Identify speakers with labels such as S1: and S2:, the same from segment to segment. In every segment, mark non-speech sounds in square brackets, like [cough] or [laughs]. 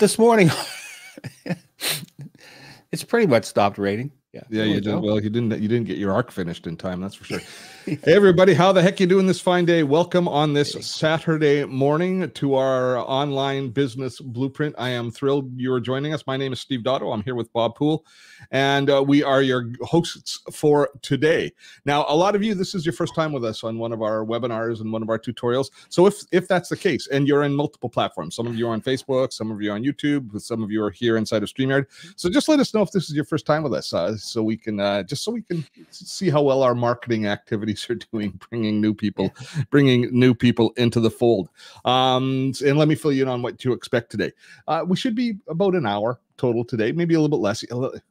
S1: this morning. [laughs] it's pretty much stopped raining.
S2: Yeah, yeah, you did. Well, you didn't. You didn't get your arc finished in time. That's for sure. [laughs] hey, everybody, how the heck you doing this fine day? Welcome on this Saturday morning to our online business blueprint. I am thrilled you are joining us. My name is Steve Dotto. I'm here with Bob Poole, and uh, we are your hosts for today. Now, a lot of you, this is your first time with us on one of our webinars and one of our tutorials. So, if if that's the case, and you're in multiple platforms, some of you are on Facebook, some of you are on YouTube, some of you are here inside of Streamyard. So, just let us know if this is your first time with us. Uh, so we can uh, just so we can see how well our marketing activities are doing, bringing new people, bringing new people into the fold. Um, and let me fill you in on what to expect today. Uh, we should be about an hour total today, maybe a little bit less.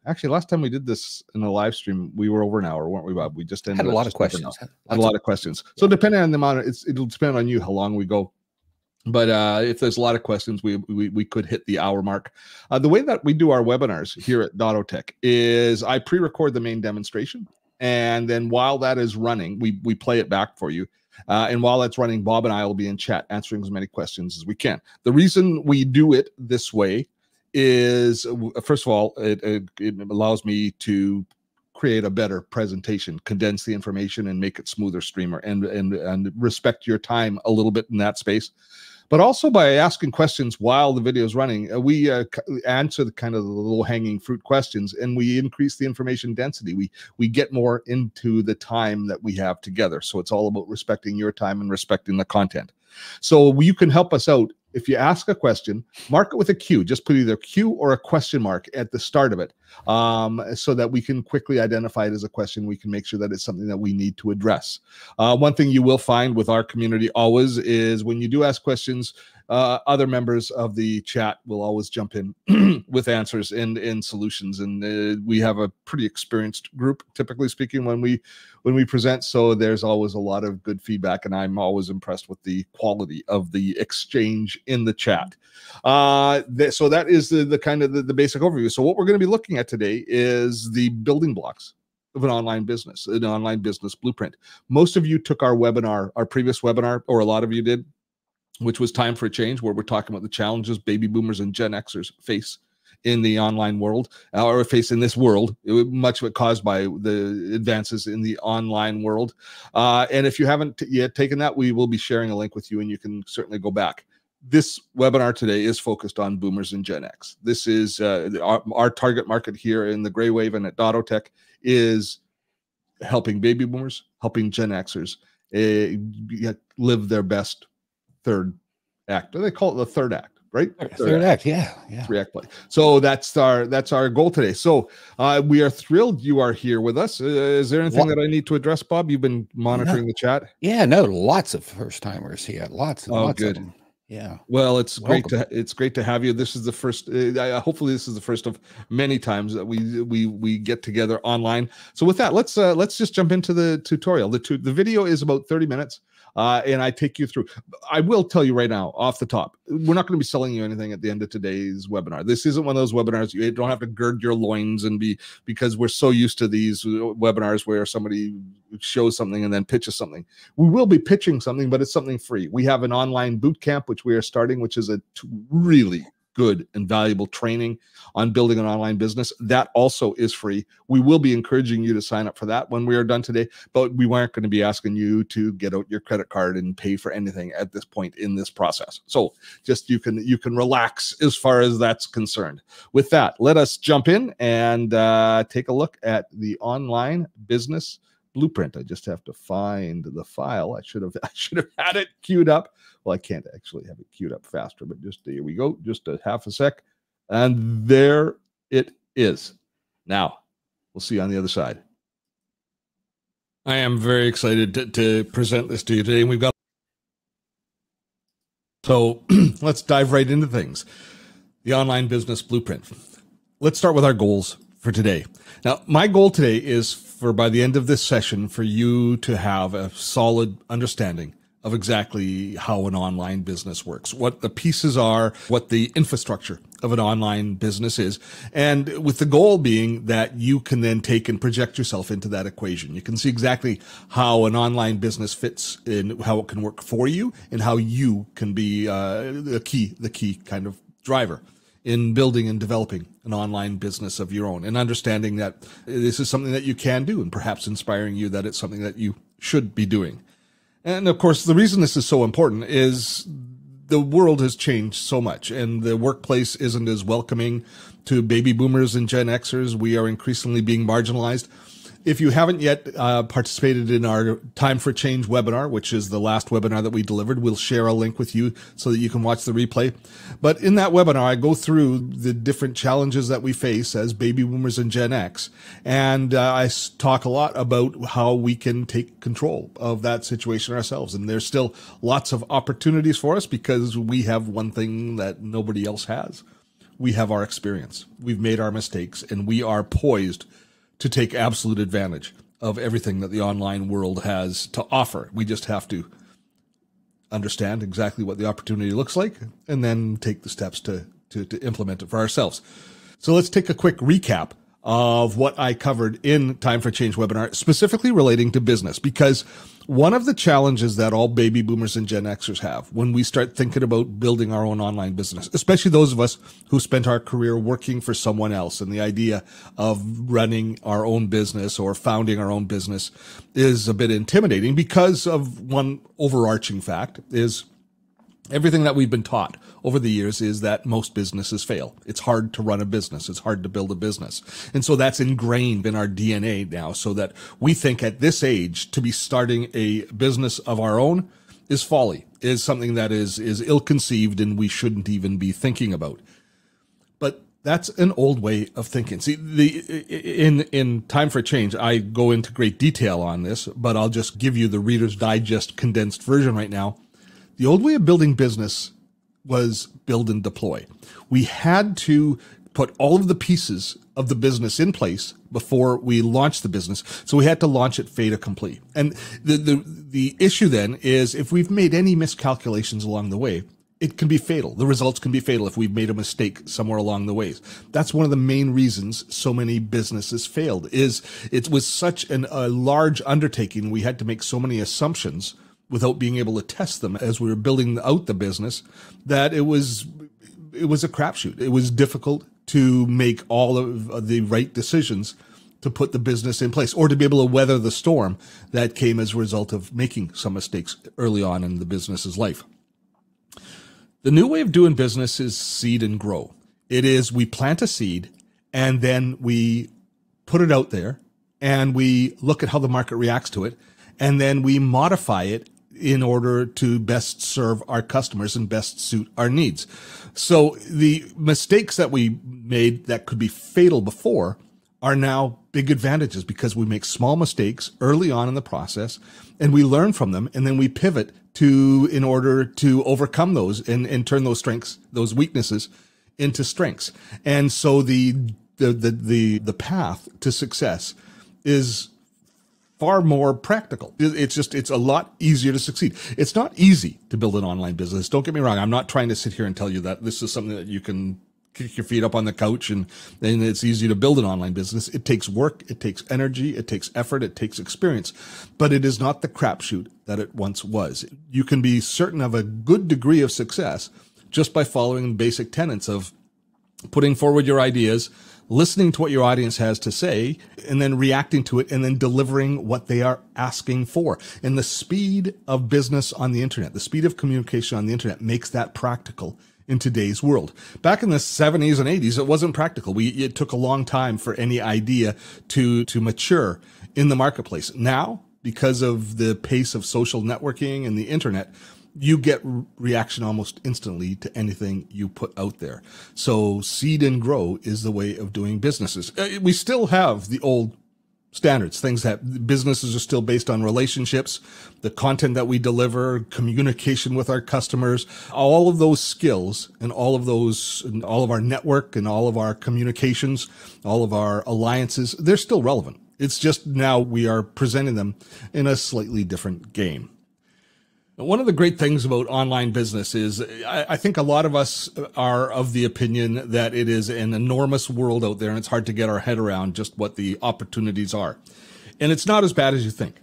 S2: Actually, last time we did this in a live stream, we were over an hour, weren't we, Bob? We just
S1: ended had a lot of questions.
S2: Had, had a lot of questions. So depending on the amount, of, it's it'll depend on you how long we go but uh, if there's a lot of questions, we we, we could hit the hour mark. Uh, the way that we do our webinars here at Dottotech is I pre-record the main demonstration, and then while that is running, we we play it back for you. Uh, and while that's running, Bob and I will be in chat answering as many questions as we can. The reason we do it this way is, first of all, it, it, it allows me to create a better presentation, condense the information, and make it smoother streamer, and and and respect your time a little bit in that space but also by asking questions while the video is running. Uh, we uh, answer the kind of the low hanging fruit questions, and we increase the information density. We we get more into the time that we have together. So it's all about respecting your time and respecting the content. So you can help us out if you ask a question, mark it with a Q. Just put either Q or a question mark at the start of it, um, so that we can quickly identify it as a question. We can make sure that it's something that we need to address. Uh, one thing you will find with our community always is when you do ask questions, uh, other members of the chat will always jump in [clears throat] with answers and and solutions. And uh, we have a pretty experienced group typically speaking when we when we present. So there's always a lot of good feedback and i'm always impressed with the quality of the exchange in the chat. Uh th- so that is the, the kind of the, the basic overview. So what we're going to be looking at today is the building blocks of an online business, an online business blueprint. Most of you took our webinar, our previous webinar, or a lot of you did, which was Time for a Change, where we're talking about the challenges baby boomers and Gen Xers face in the online world or face in this world, much of it caused by the advances in the online world. Uh, and if you haven't yet taken that, we will be sharing a link with you and you can certainly go back. This webinar today is focused on boomers and Gen X. This is uh, our, our, target market here in the gray wave and at Dotto Tech is helping baby boomers, helping Gen Xers uh, live their best third act. They call it the third act, right?
S1: Third, third act. act. yeah, yeah.
S2: Three act play. So that's our that's our goal today. So uh, we are thrilled you are here with us. Uh, is there anything what? that I need to address, Bob? You've been monitoring no. the chat.
S1: Yeah, no, lots of first timers here. Lots. And
S2: oh,
S1: lots
S2: good.
S1: Of them. Yeah.
S2: Well, it's Welcome. great to it's great to have you. This is the first. Uh, hopefully, this is the first of many times that we we we get together online. So with that, let's uh, let's just jump into the tutorial. The tu- the video is about thirty minutes uh, and I take you through. I will tell you right now, off the top, we're not going to be selling you anything at the end of today's webinar. This isn't one of those webinars you don't have to gird your loins and be because we're so used to these webinars where somebody shows something and then pitches something. We will be pitching something, but it's something free. We have an online boot camp which we are starting, which is a really good and valuable training on building an online business. That also is free. We will be encouraging you to sign up for that when we are done today, but we aren't going to be asking you to get out your credit card and pay for anything at this point in this process. So just you can you can relax as far as that's concerned. With that, let us jump in and uh, take a look at the online business blueprint. I just have to find the file. I should have [laughs] I should have had it queued up. Well, I can't actually have it queued up faster, but just here we go. Just a half a sec. And there it is. Now, we'll see you on the other side. I am very excited to, to present this to you today. And we've got so [clears throat] let's dive right into things. The online business blueprint. Let's start with our goals for today. Now, my goal today is for by the end of this session for you to have a solid understanding of exactly how an online business works, what the pieces are, what the infrastructure of an online business is. And with the goal being that you can then take and project yourself into that equation. You can see exactly how an online business fits in how it can work for you and how you can be uh, the key, the key kind of driver in building and developing an online business of your own and understanding that this is something that you can do and perhaps inspiring you that it's something that you should be doing. And of course, the reason this is so important is the world has changed so much and the workplace isn't as welcoming to baby boomers and Gen Xers. We are increasingly being marginalized. If you haven't yet uh, participated in our Time for Change webinar, which is the last webinar that we delivered, we'll share a link with you so that you can watch the replay. But in that webinar, I go through the different challenges that we face as baby boomers and Gen X. And uh, I talk a lot about how we can take control of that situation ourselves. And there's still lots of opportunities for us because we have one thing that nobody else has. We have our experience. We've made our mistakes and we are poised to take absolute advantage of everything that the online world has to offer. We just have to understand exactly what the opportunity looks like and then take the steps to, to, to implement it for ourselves. So let's take a quick recap of what I covered in Time for Change webinar, specifically relating to business, because one of the challenges that all baby boomers and Gen Xers have when we start thinking about building our own online business, especially those of us who spent our career working for someone else and the idea of running our own business or founding our own business is a bit intimidating because of one overarching fact is everything that we've been taught over the years is that most businesses fail. It's hard to run a business. It's hard to build a business. And so that's ingrained in our DNA now so that we think at this age to be starting a business of our own is folly, is something that is, is ill conceived and we shouldn't even be thinking about. But that's an old way of thinking. See, the in in time for change, I go into great detail on this, but I'll just give you the Reader's Digest condensed version right now the old way of building business was build and deploy. We had to put all of the pieces of the business in place before we launched the business. So we had to launch it fait accompli. And the, the, the issue then is if we've made any miscalculations along the way, it can be fatal. The results can be fatal if we've made a mistake somewhere along the ways. That's one of the main reasons so many businesses failed is it was such an, a large undertaking. We had to make so many assumptions without being able to test them as we were building out the business that it was it was a crapshoot. It was difficult to make all of the right decisions to put the business in place or to be able to weather the storm that came as a result of making some mistakes early on in the business's life. The new way of doing business is seed and grow. It is we plant a seed and then we put it out there and we look at how the market reacts to it and then we modify it in order to best serve our customers and best suit our needs. So the mistakes that we made that could be fatal before are now big advantages because we make small mistakes early on in the process and we learn from them and then we pivot to in order to overcome those and, and turn those strengths, those weaknesses into strengths. And so the the the the, the path to success is far more practical. It's just, it's a lot easier to succeed. It's not easy to build an online business. Don't get me wrong. I'm not trying to sit here and tell you that this is something that you can kick your feet up on the couch and then it's easy to build an online business. It takes work. It takes energy. It takes effort. It takes experience, but it is not the crapshoot that it once was. You can be certain of a good degree of success just by following basic tenets of putting forward your ideas, listening to what your audience has to say and then reacting to it and then delivering what they are asking for. And the speed of business on the internet, the speed of communication on the internet makes that practical in today's world. Back in the 70s and 80s, it wasn't practical. We, it took a long time for any idea to, to mature in the marketplace. Now, because of the pace of social networking and the internet, you get reaction almost instantly to anything you put out there. So seed and grow is the way of doing businesses. Uh, we still have the old standards, things that businesses are still based on relationships, the content that we deliver, communication with our customers, all of those skills and all of those, and all of our network and all of our communications, all of our alliances, they're still relevant. It's just now we are presenting them in a slightly different game. One of the great things about online business is I, I, think a lot of us are of the opinion that it is an enormous world out there and it's hard to get our head around just what the opportunities are. And it's not as bad as you think.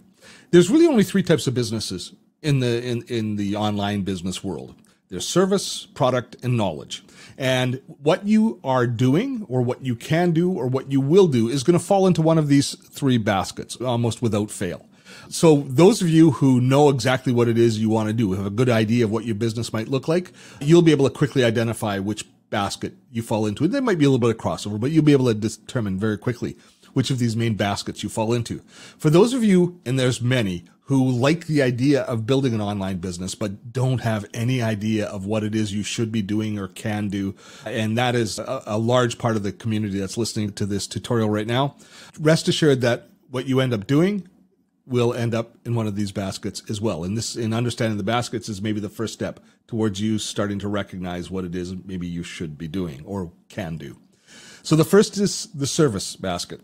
S2: There's really only three types of businesses in the in, in the online business world. there's service, product, and knowledge. And what you are doing, or what you can do, or what you will do is going to fall into one of these three baskets almost without fail. So those of you who know exactly what it is you want to do, have a good idea of what your business might look like, you'll be able to quickly identify which basket you fall into. There might be a little bit of crossover, but you'll be able to determine very quickly which of these main baskets you fall into. For those of you, and there's many, who like the idea of building an online business, but don't have any idea of what it is you should be doing or can do. And that is a, a large part of the community that's listening to this tutorial right now. Rest assured that what you end up doing will end up in one of these baskets as well. And this, in understanding the baskets, is maybe the first step towards you starting to recognize what it is maybe you should be doing or can do. So the first is the service basket.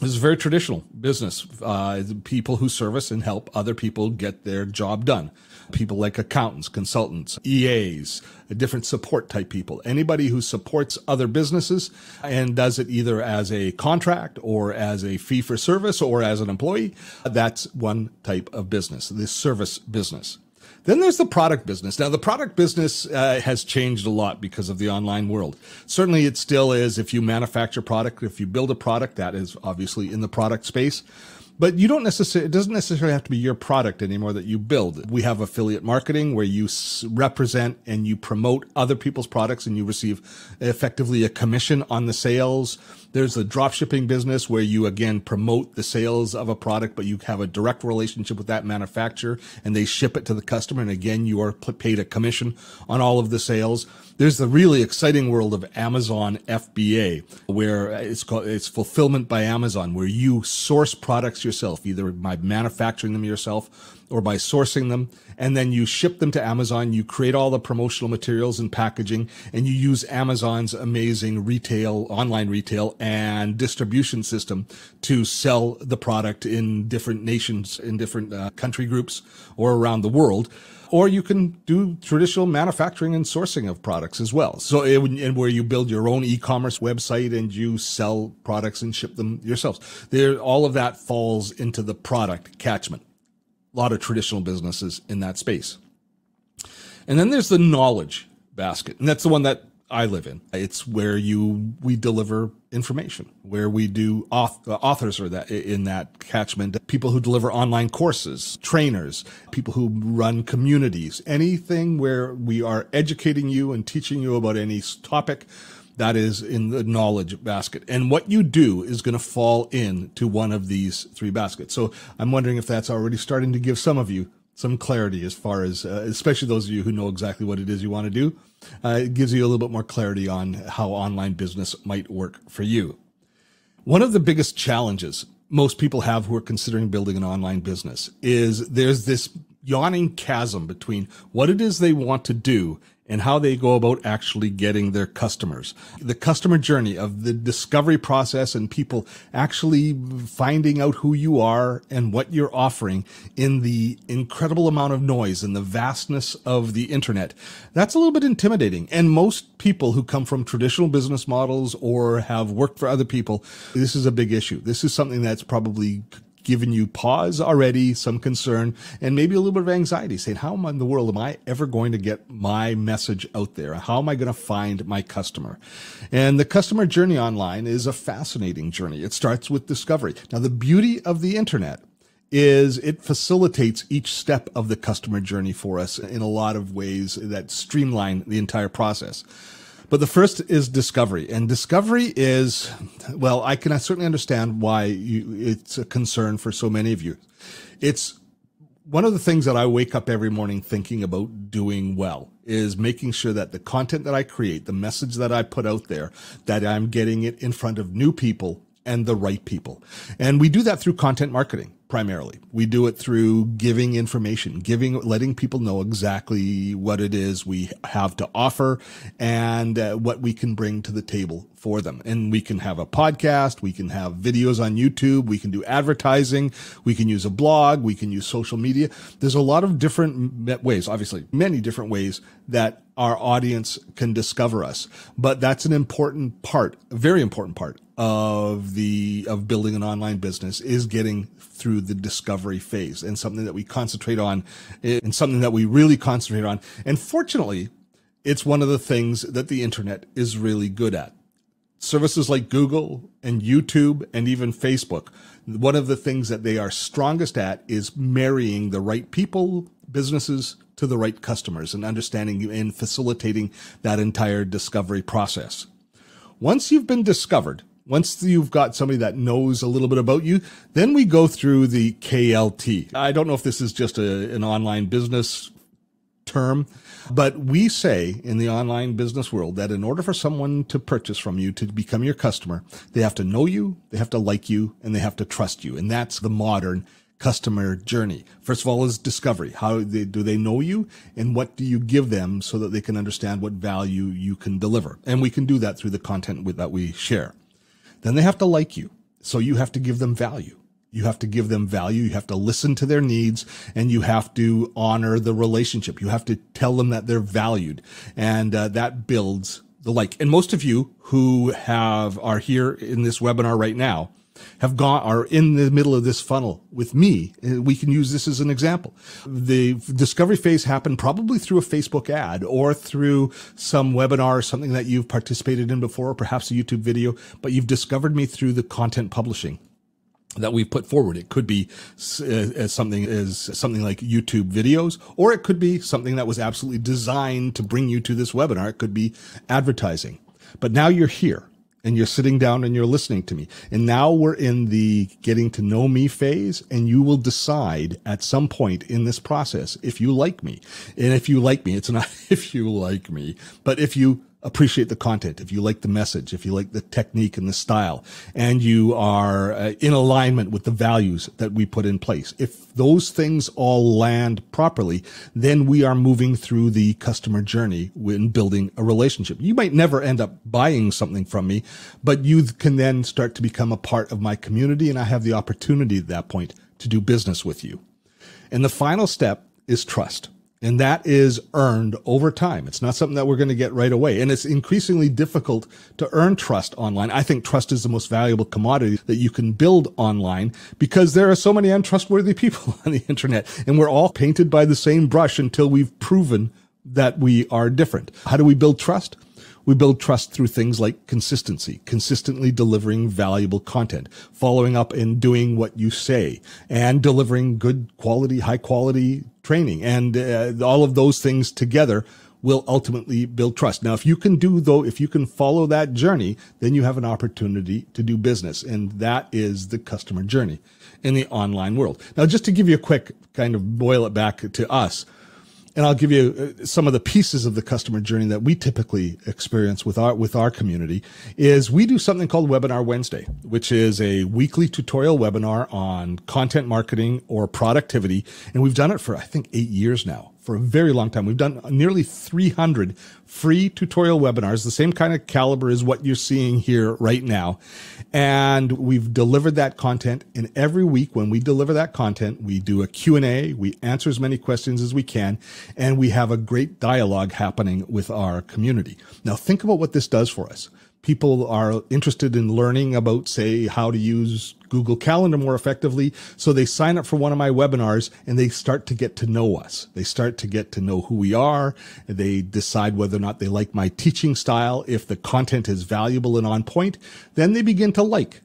S2: This is very traditional business. Uh, people who service and help other people get their job done. People like accountants, consultants, EAs, different support type people. Anybody who supports other businesses and does it either as a contract or as a fee for service or as an employee, that's one type of business, the service business. Then there's the product business. Now, the product business uh, has changed a lot because of the online world. Certainly, it still is. If you manufacture product, if you build a product, that is obviously in the product space. But you don't necessarily, it doesn't necessarily have to be your product anymore that you build. We have affiliate marketing where you represent and you promote other people's products and you receive effectively a commission on the sales. There's a drop shipping business where you again promote the sales of a product, but you have a direct relationship with that manufacturer and they ship it to the customer. And again, you are paid a commission on all of the sales. There's the really exciting world of Amazon FBA, where it's called it's fulfillment by Amazon, where you source products yourself, either by manufacturing them yourself or by sourcing them, and then you ship them to Amazon. You create all the promotional materials and packaging, and you use Amazon's amazing retail, online retail, and distribution system to sell the product in different nations, in different uh, country groups, or around the world or you can do traditional manufacturing and sourcing of products as well. So, it, and where you build your own e-commerce website and you sell products and ship them yourselves. There, all of that falls into the product catchment. A lot of traditional businesses in that space. And then there's the knowledge basket, and that's the one that I live in. It's where you we deliver information, where we do auth- uh, authors are that in that catchment, people who deliver online courses, trainers, people who run communities, anything where we are educating you and teaching you about any topic that is in the knowledge basket. And what you do is going to fall into one of these three baskets. So I'm wondering if that's already starting to give some of you some clarity as far as, uh, especially those of you who know exactly what it is you want to do. Uh, it gives you a little bit more clarity on how online business might work for you. One of the biggest challenges most people have who are considering building an online business is there's this yawning chasm between what it is they want to do and how they go about actually getting their customers. The customer journey of the discovery process and people actually finding out who you are and what you're offering in the incredible amount of noise and the vastness of the internet. That's a little bit intimidating. And most people who come from traditional business models or have worked for other people, this is a big issue. This is something that's probably given you pause already, some concern, and maybe a little bit of anxiety saying, how in the world am I ever going to get my message out there? How am I going to find my customer? And the customer journey online is a fascinating journey. It starts with discovery. Now, the beauty of the internet is it facilitates each step of the customer journey for us in a lot of ways that streamline the entire process. But the first is discovery, and discovery is, well, I can certainly understand why you, it's a concern for so many of you. It's one of the things that I wake up every morning thinking about doing well is making sure that the content that I create, the message that I put out there, that I'm getting it in front of new people and the right people. And we do that through content marketing primarily. We do it through giving information, giving, letting people know exactly what it is we have to offer and uh, what we can bring to the table for them. And we can have a podcast, we can have videos on YouTube, we can do advertising, we can use a blog, we can use social media. There's a lot of different ways, obviously, many different ways that our audience can discover us. But that's an important part, a very important part of the of building an online business is getting through the discovery phase and something that we concentrate on and something that we really concentrate on. And fortunately, it's one of the things that the internet is really good at. Services like Google and YouTube and even Facebook, one of the things that they are strongest at is marrying the right people, businesses to the right customers and understanding and facilitating that entire discovery process. Once you've been discovered, once you've got somebody that knows a little bit about you, then we go through the KLT. I don't know if this is just a, an online business term, but we say in the online business world that in order for someone to purchase from you to become your customer, they have to know you, they have to like you, and they have to trust you. And that's the modern customer journey. First of all is discovery. How they, do they know you and what do you give them so that they can understand what value you can deliver? And we can do that through the content that we share. Then they have to like you. So you have to give them value. You have to give them value. You have to listen to their needs and you have to honor the relationship. You have to tell them that they're valued and uh, that builds the like. And most of you who have are here in this webinar right now, have gone are in the middle of this funnel with me. We can use this as an example. The discovery phase happened probably through a Facebook ad or through some webinar or something that you've participated in before, or perhaps a YouTube video, but you've discovered me through the content publishing that we've put forward. It could be uh, as something as something like YouTube videos, or it could be something that was absolutely designed to bring you to this webinar. It could be advertising. But now you're here and you're sitting down and you're listening to me. And now we're in the getting to know me phase and you will decide at some point in this process if you like me. And if you like me, it's not [laughs] if you like me, but if you appreciate the content, if you like the message, if you like the technique and the style, and you are uh, in alignment with the values that we put in place. If those things all land properly, then we are moving through the customer journey when building a relationship. You might never end up buying something from me, but you can then start to become a part of my community. And I have the opportunity at that point to do business with you. And the final step is trust. And that is earned over time. It's not something that we're going to get right away. And it's increasingly difficult to earn trust online. I think trust is the most valuable commodity that you can build online because there are so many untrustworthy [laughs] people on the internet and we're all painted by the same brush until we've proven that we are different. How do we build trust? We build trust through things like consistency, consistently delivering valuable content, following up and doing what you say, and delivering good quality, high quality training. And uh, all of those things together will ultimately build trust. Now, if you can do though, if you can follow that journey, then you have an opportunity to do business. And that is the customer journey in the online world. Now, just to give you a quick kind of boil it back to us, and I'll give you uh, some of the pieces of the customer journey that we typically experience with our with our community is we do something called Webinar Wednesday, which is a weekly tutorial webinar on content marketing or productivity, and we've done it for I think 8 years now for a very long time. We've done nearly 300 free tutorial webinars, the same kind of caliber as what you're seeing here right now. And we've delivered that content. And every week when we deliver that content, we do a Q&A, we answer as many questions as we can, and we have a great dialogue happening with our community. Now think about what this does for us people are interested in learning about, say, how to use Google Calendar more effectively. So they sign up for one of my webinars and they start to get to know us. They start to get to know who we are. They decide whether or not they like my teaching style. If the content is valuable and on point, then they begin to like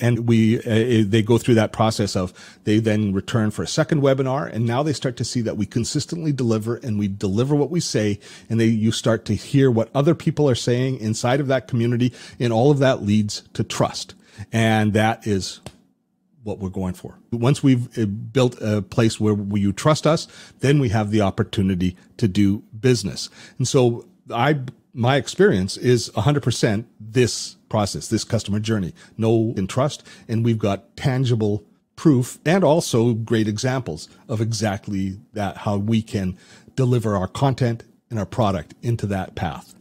S2: and we uh, they go through that process of they then return for a second webinar and now they start to see that we consistently deliver and we deliver what we say and they you start to hear what other people are saying inside of that community and all of that leads to trust and that is what we're going for. Once we've uh, built a place where you trust us, then we have the opportunity to do business. And so I my experience is 100% this process, this customer journey. Know and trust. And we've got tangible proof and also great examples of exactly that, how we can deliver our content and our product into that path.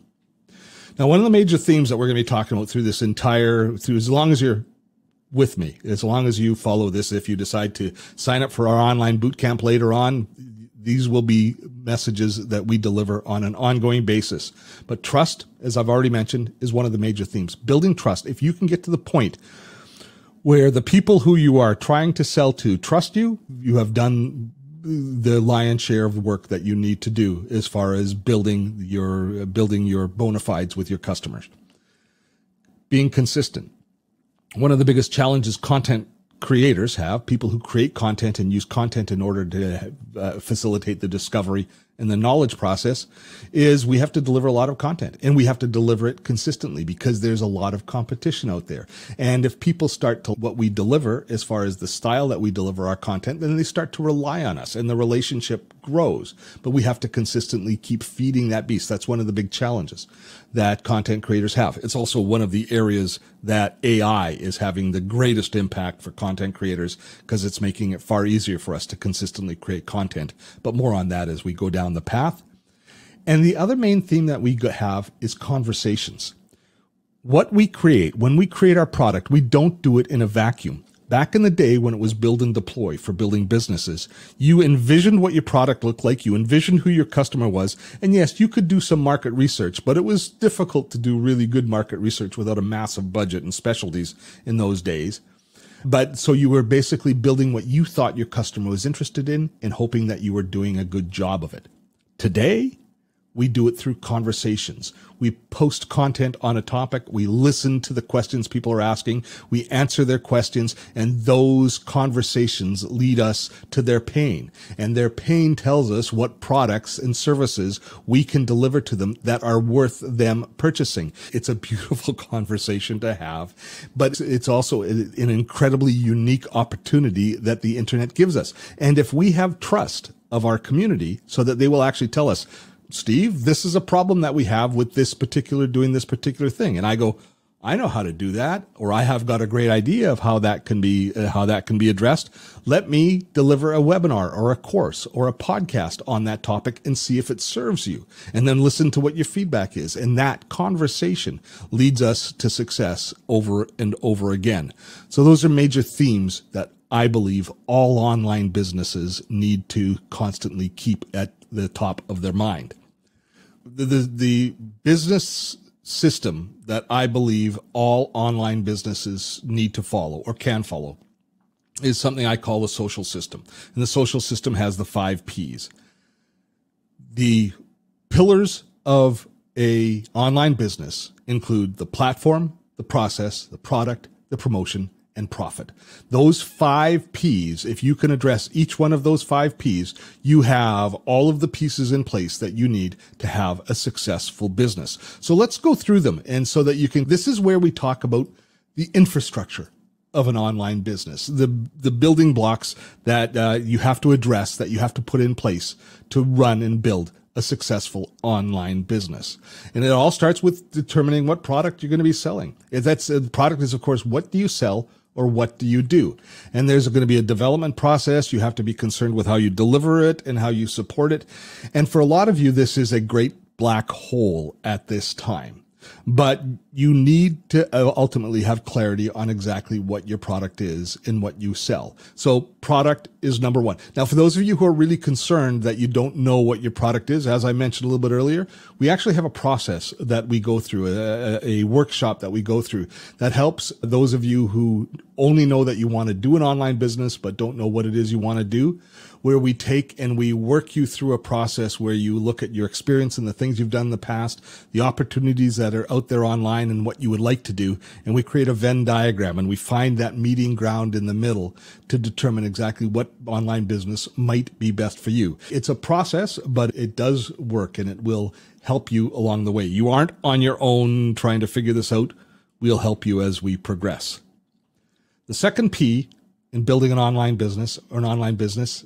S2: Now, one of the major themes that we're going to be talking about through this entire, through as long as you're with me, as long as you follow this, if you decide to sign up for our online boot camp later on, These will be messages that we deliver on an ongoing basis. But trust, as I've already mentioned, is one of the major themes. Building trust. If you can get to the point where the people who you are trying to sell to trust you, you have done the lion's share of work that you need to do as far as building your building your bona fides with your customers. Being consistent. One of the biggest challenges content creators have, people who create content and use content in order to uh, facilitate the discovery and the knowledge process is we have to deliver a lot of content and we have to deliver it consistently because there's a lot of competition out there. And if people start to what we deliver as far as the style that we deliver our content, then they start to rely on us and the relationship grows. But we have to consistently keep feeding that beast. That's one of the big challenges that content creators have. It's also one of the areas that AI is having the greatest impact for content creators because it's making it far easier for us to consistently create content. But more on that as we go down the path. And the other main theme that we have is conversations. What we create, when we create our product, we don't do it in a vacuum. Back in the day when it was build and deploy for building businesses, you envisioned what your product looked like, you envisioned who your customer was, and yes, you could do some market research, but it was difficult to do really good market research without a massive budget and specialties in those days. But so you were basically building what you thought your customer was interested in and hoping that you were doing a good job of it. Today, we do it through conversations. We post content on a topic. We listen to the questions people are asking. We answer their questions and those conversations lead us to their pain. And their pain tells us what products and services we can deliver to them that are worth them purchasing. It's a beautiful [laughs] conversation to have, but it's also an incredibly unique opportunity that the internet gives us. And if we have trust of our community so that they will actually tell us, Steve, this is a problem that we have with this particular doing this particular thing. And I go, I know how to do that, or I have got a great idea of how that can be uh, how that can be addressed. Let me deliver a webinar or a course or a podcast on that topic and see if it serves you, and then listen to what your feedback is. And that conversation leads us to success over and over again. So those are major themes that I believe all online businesses need to constantly keep at the top of their mind the, the, the business system that I believe all online businesses need to follow or can follow is something I call the social system. And the social system has the five P's. The pillars of a online business include the platform, the process, the product, the promotion, and profit. Those five P's, if you can address each one of those five P's, you have all of the pieces in place that you need to have a successful business. So let's go through them. And so that you can, this is where we talk about the infrastructure of an online business, the the building blocks that uh, you have to address, that you have to put in place to run and build a successful online business. And it all starts with determining what product you're going to be selling. If that's uh, the product is of course what do you sell or what do you do? And there's going to be a development process. You have to be concerned with how you deliver it and how you support it. And for a lot of you, this is a great black hole at this time but you need to uh, ultimately have clarity on exactly what your product is and what you sell. So product is number one. Now, for those of you who are really concerned that you don't know what your product is, as I mentioned a little bit earlier, we actually have a process that we go through, a, a workshop that we go through that helps those of you who only know that you want to do an online business, but don't know what it is you want to do where we take and we work you through a process where you look at your experience and the things you've done in the past, the opportunities that are out there online and what you would like to do. And we create a Venn diagram and we find that meeting ground in the middle to determine exactly what online business might be best for you. It's a process, but it does work and it will help you along the way. You aren't on your own trying to figure this out. We'll help you as we progress. The second P in building an online business or an online business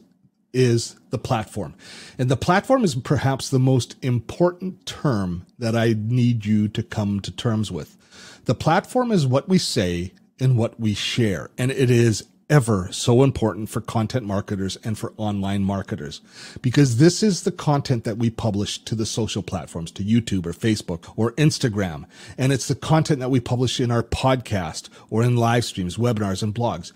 S2: is the platform. And the platform is perhaps the most important term that I need you to come to terms with. The platform is what we say and what we share. And it is ever so important for content marketers and for online marketers because this is the content that we publish to the social platforms, to YouTube or Facebook or Instagram. And it's the content that we publish in our podcast or in live streams, webinars and blogs.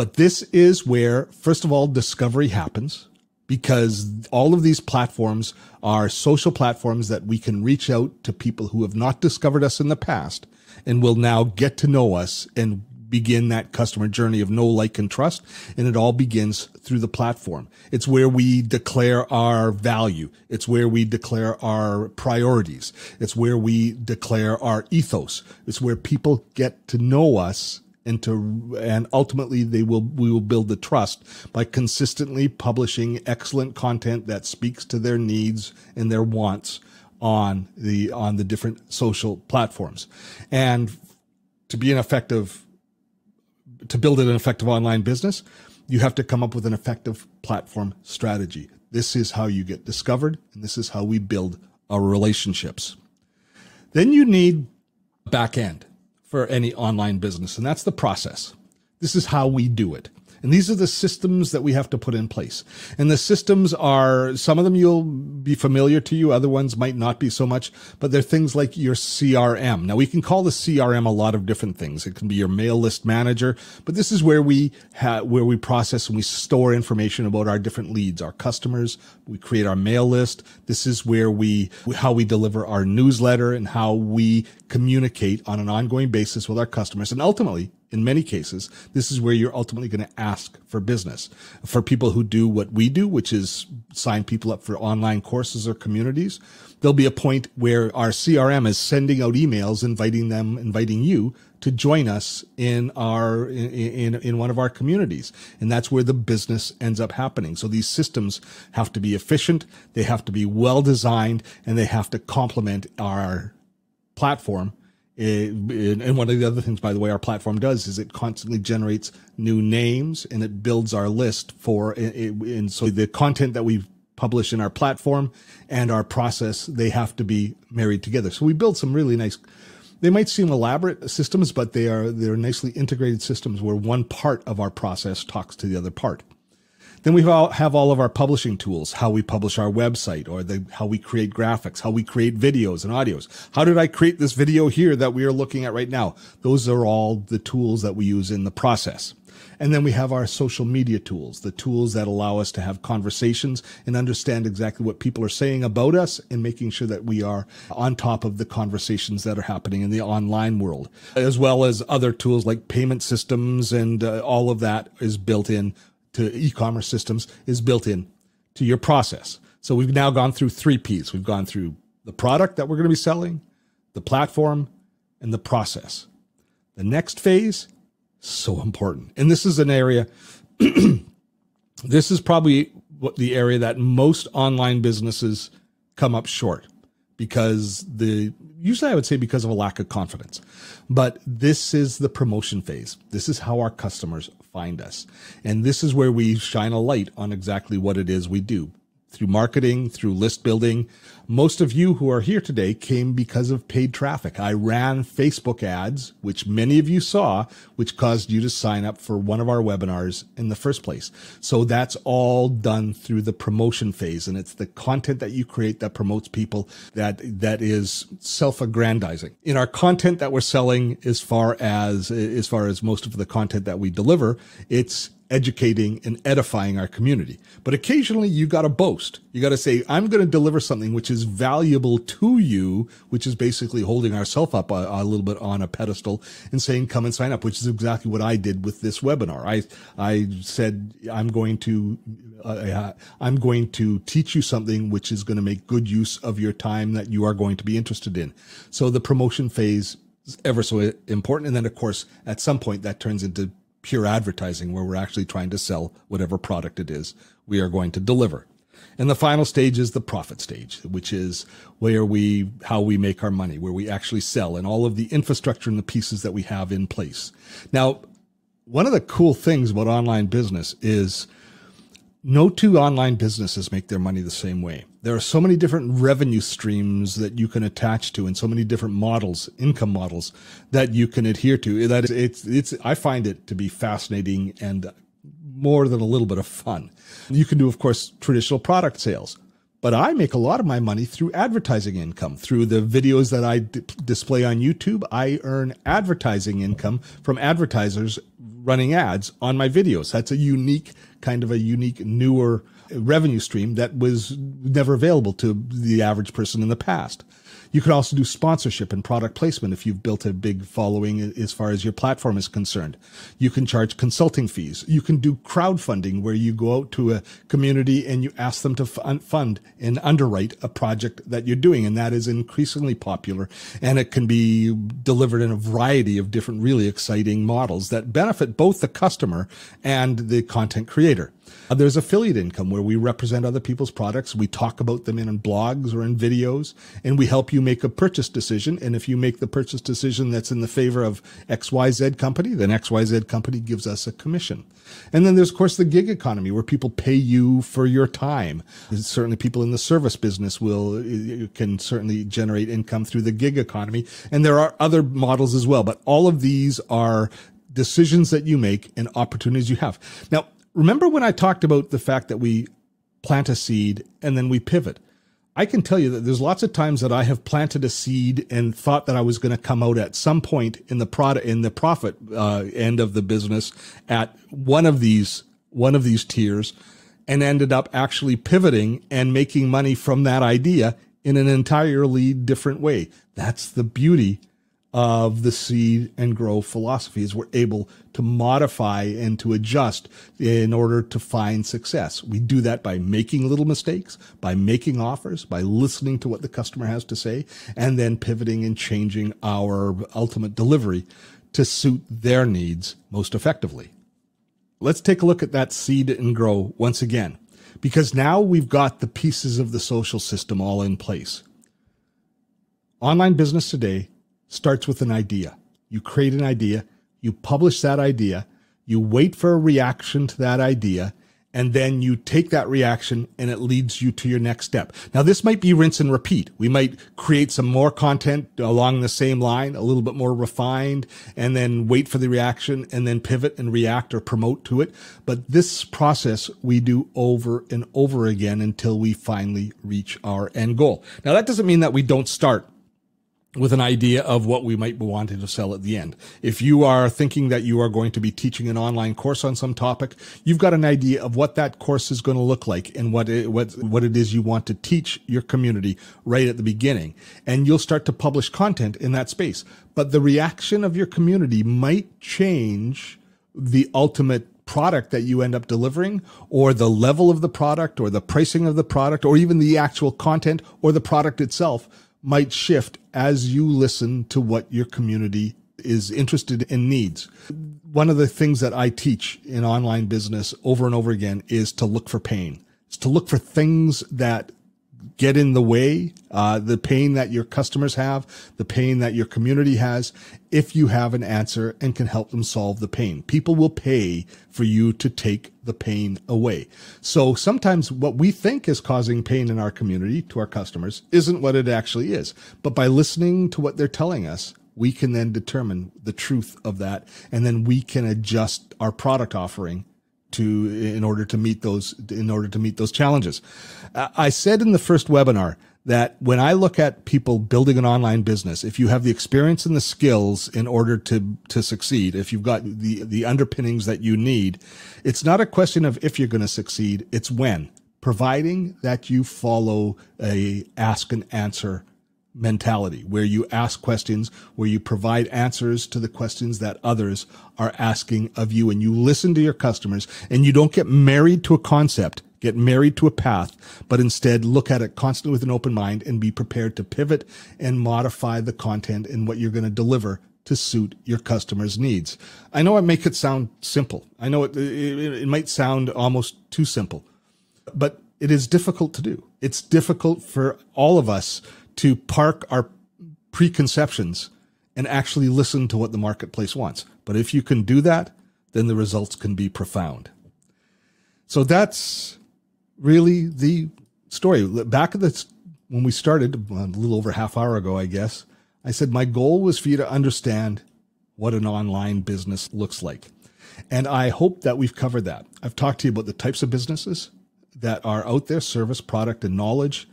S2: But this is where, first of all, discovery happens because all of these platforms are social platforms that we can reach out to people who have not discovered us in the past and will now get to know us and begin that customer journey of know, like, and trust. And it all begins through the platform. It's where we declare our value. It's where we declare our priorities. It's where we declare our ethos. It's where people get to know us and to and ultimately they will we will build the trust by consistently publishing excellent content that speaks to their needs and their wants on the on the different social platforms and to be an effective to build an effective online business, you have to come up with an effective platform strategy. This is how you get discovered, and this is how we build our relationships. Then you need back end for any online business, and that's the process. This is how we do it. And these are the systems that we have to put in place. And the systems are, some of them you'll be familiar to you, other ones might not be so much, but they're things like your CRM. Now we can call the CRM a lot of different things. It can be your mail list manager, but this is where we have, where we process and we store information about our different leads, our customers. We create our mail list. This is where we, how we deliver our newsletter and how we communicate on an ongoing basis with our customers. And ultimately, in many cases, this is where you're ultimately going to ask for business. For people who do what we do, which is sign people up for online courses or communities, there'll be a point where our CRM is sending out emails, inviting them, inviting you to join us in our in, in one of our communities and that's where the business ends up happening so these systems have to be efficient they have to be well designed and they have to complement our platform Eh, and one of the other things, by the way, our platform does is it constantly generates new names and it builds our list for, eh, eh, and so the content that we publish in our platform and our process, they have to be married together. So we build some really nice, they might seem elaborate systems, but they are, they're nicely integrated systems where one part of our process talks to the other part. Then we have all of our publishing tools, how we publish our website or the, how we create graphics, how we create videos and audios. How did I create this video here that we are looking at right now? Those are all the tools that we use in the process. And then we have our social media tools, the tools that allow us to have conversations and understand exactly what people are saying about us and making sure that we are on top of the conversations that are happening in the online world, as well as other tools like payment systems and uh, all of that is built in to e-commerce systems is built in to your process. So we've now gone through three P's. We've gone through the product that we're going to be selling, the platform, and the process. The next phase, so important. And this is an area, [clears throat] this is probably the area that most online businesses come up short because the usually I would say because of a lack of confidence. But this is the promotion phase. This is how our customers find us. And this is where we shine a light on exactly what it is we do through marketing, through list building. Most of you who are here today came because of paid traffic. I ran Facebook ads, which many of you saw, which caused you to sign up for one of our webinars in the first place. So that's all done through the promotion phase. And it's the content that you create that promotes people that, that is self-aggrandizing. In our content that we're selling, as far as, as far as most of the content that we deliver, it's educating and edifying our community. But occasionally you got to boast. You got to say, I'm going to deliver something which is valuable to you, which is basically holding ourselves up a, a, little bit on a pedestal and saying, come and sign up, which is exactly what I did with this webinar. I, I said, I'm going to, uh, I'm going to teach you something which is going to make good use of your time that you are going to be interested in. So the promotion phase is ever so important. And then of course, at some point that turns into pure advertising where we're actually trying to sell whatever product it is we are going to deliver. And the final stage is the profit stage, which is where we, how we make our money, where we actually sell and all of the infrastructure and the pieces that we have in place. Now, one of the cool things about online business is no two online businesses make their money the same way. There are so many different revenue streams that you can attach to and so many different models, income models that you can adhere to. That it's, it's, I find it to be fascinating and more than a little bit of fun. You can do, of course, traditional product sales, but I make a lot of my money through advertising income. Through the videos that I display on YouTube, I earn advertising income from advertisers running ads on my videos. That's a unique kind of a unique newer revenue stream that was never available to the average person in the past. You could also do sponsorship and product placement if you've built a big following as far as your platform is concerned. You can charge consulting fees. You can do crowdfunding where you go out to a community and you ask them to fund and underwrite a project that you're doing. And that is increasingly popular. And it can be delivered in a variety of different, really exciting models that benefit both the customer and the content creator. Uh, there's affiliate income where we represent other people's products. We talk about them in blogs or in videos, and we help you make a purchase decision. And if you make the purchase decision that's in the favor of XYZ company, then XYZ company gives us a commission. And then there's, of course, the gig economy where people pay you for your time. There's certainly people in the service business will, uh, can certainly generate income through the gig economy. And there are other models as well, but all of these are decisions that you make and opportunities you have. Now, remember when I talked about the fact that we plant a seed and then we pivot? I can tell you that there's lots of times that I have planted a seed and thought that I was going to come out at some point in the product in the profit uh, end of the business at one of these one of these tiers, and ended up actually pivoting and making money from that idea in an entirely different way. That's the beauty of the seed and grow philosophies. We're able to modify and to adjust in order to find success. We do that by making little mistakes, by making offers, by listening to what the customer has to say, and then pivoting and changing our ultimate delivery to suit their needs most effectively. Let's take a look at that seed and grow once again, because now we've got the pieces of the social system all in place. Online business today starts with an idea. You create an idea, you publish that idea, you wait for a reaction to that idea, and then you take that reaction and it leads you to your next step. Now, this might be rinse and repeat. We might create some more content along the same line, a little bit more refined, and then wait for the reaction and then pivot and react or promote to it. But this process we do over and over again until we finally reach our end goal. Now, that doesn't mean that we don't start with an idea of what we might be wanting to sell at the end. If you are thinking that you are going to be teaching an online course on some topic, you've got an idea of what that course is going to look like and what it, what, what it is you want to teach your community right at the beginning. And you'll start to publish content in that space. But the reaction of your community might change the ultimate product that you end up delivering or the level of the product or the pricing of the product or even the actual content or the product itself might shift as you listen to what your community is interested in needs. One of the things that I teach in online business over and over again is to look for pain. It's to look for things that get in the way, uh, the pain that your customers have, the pain that your community has, if you have an answer and can help them solve the pain. People will pay for you to take the pain away. So sometimes what we think is causing pain in our community to our customers isn't what it actually is. But by listening to what they're telling us, we can then determine the truth of that. And then we can adjust our product offering to in order to meet those in order to meet those challenges. I said in the first webinar that when I look at people building an online business, if you have the experience and the skills in order to to succeed, if you've got the the underpinnings that you need, it's not a question of if you're going to succeed, it's when. Providing that you follow a ask and answer mentality where you ask questions, where you provide answers to the questions that others are asking of you and you listen to your customers and you don't get married to a concept, get married to a path, but instead look at it constantly with an open mind and be prepared to pivot and modify the content and what you're going to deliver to suit your customers' needs. I know I make it sound simple. I know it, it, it might sound almost too simple, but it is difficult to do. It's difficult for all of us to park our preconceptions and actually listen to what the marketplace wants. But if you can do that, then the results can be profound. So that's really the story. Back at the when we started a little over half hour ago, I guess, I said my goal was for you to understand what an online business looks like. And I hope that we've covered that. I've talked to you about the types of businesses that are out there, service, product, and knowledge.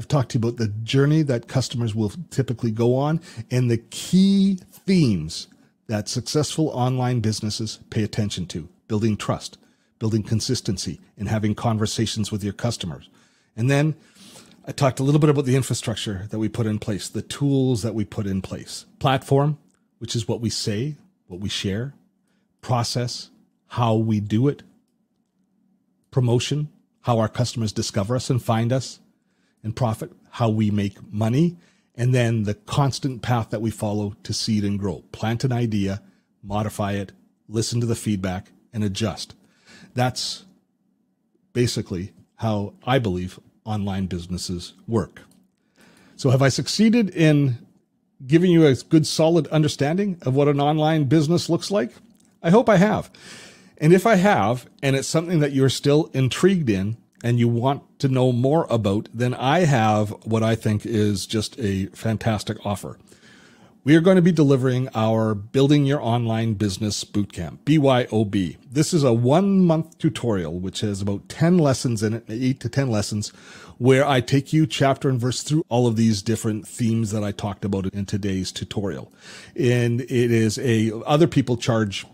S2: I've talked to you about the journey that customers will typically go on and the key themes that successful online businesses pay attention to. Building trust, building consistency, and having conversations with your customers. And then I talked a little bit about the infrastructure that we put in place, the tools that we put in place, platform, which is what we say, what we share, process, how we do it, promotion, how our customers discover us and find us, and profit, how we make money, and then the constant path that we follow to seed and grow. Plant an idea, modify it, listen to the feedback, and adjust. That's basically how I believe online businesses work. So, have I succeeded in giving you a good, solid understanding of what an online business looks like? I hope I have. And if I have, and it's something that you're still intrigued in and you want to know more about, then I have what I think is just a fantastic offer. We are going to be delivering our Building Your Online Business Bootcamp, BYOB. This is a one month tutorial, which has about 10 lessons in it, eight to 10 lessons, where I take you chapter and verse through all of these different themes that I talked about in today's tutorial. And it is a, other people charge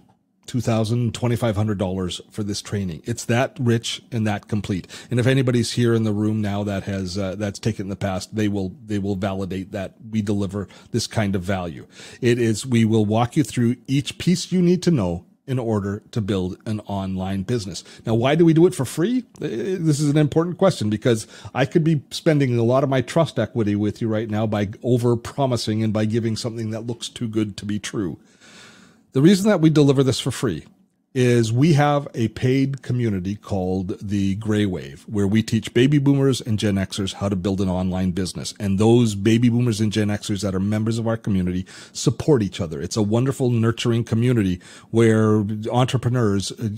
S2: $2,000, $2,500 for this training. It's that rich and that complete. And if anybody's here in the room now that has, uh, that's taken in the past, they will, they will validate that we deliver this kind of value. It is, we will walk you through each piece you need to know in order to build an online business. Now, why do we do it for free? Uh, this is an important question because I could be spending a lot of my trust equity with you right now by over promising and by giving something that looks too good to be true. The reason that we deliver this for free is we have a paid community called the Gray Wave, where we teach baby boomers and Gen Xers how to build an online business. And those baby boomers and Gen Xers that are members of our community support each other. It's a wonderful, nurturing community where entrepreneurs uh,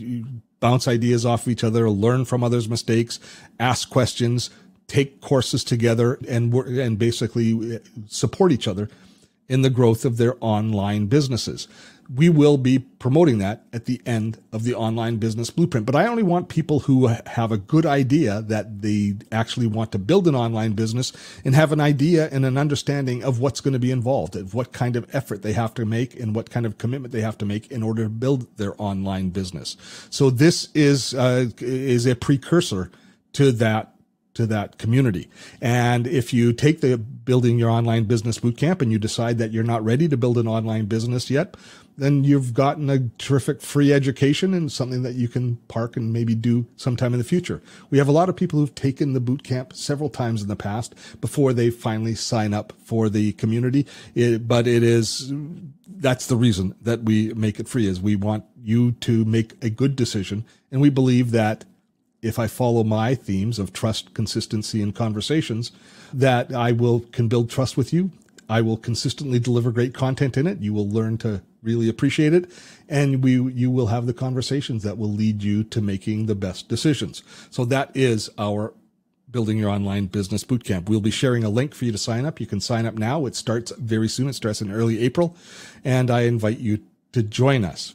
S2: bounce ideas off each other, learn from others' mistakes, ask questions, take courses together, and and basically uh, support each other in the growth of their online businesses we will be promoting that at the end of the online business blueprint. But I only want people who have a good idea that they actually want to build an online business and have an idea and an understanding of what's going to be involved, of what kind of effort they have to make and what kind of commitment they have to make in order to build their online business. So this is uh, is a precursor to that to that community. And if you take the building your online business bootcamp and you decide that you're not ready to build an online business yet, then you've gotten a terrific free education and something that you can park and maybe do sometime in the future. We have a lot of people who've taken the boot camp several times in the past before they finally sign up for the community. It, but it is that's the reason that we make it free is we want you to make a good decision and we believe that if I follow my themes of trust, consistency, and conversations, that I will can build trust with you. I will consistently deliver great content in it. You will learn to really appreciate it. And we you will have the conversations that will lead you to making the best decisions. So that is our building your online business bootcamp. We'll be sharing a link for you to sign up. You can sign up now. It starts very soon. It starts in early april. And i invite you to join us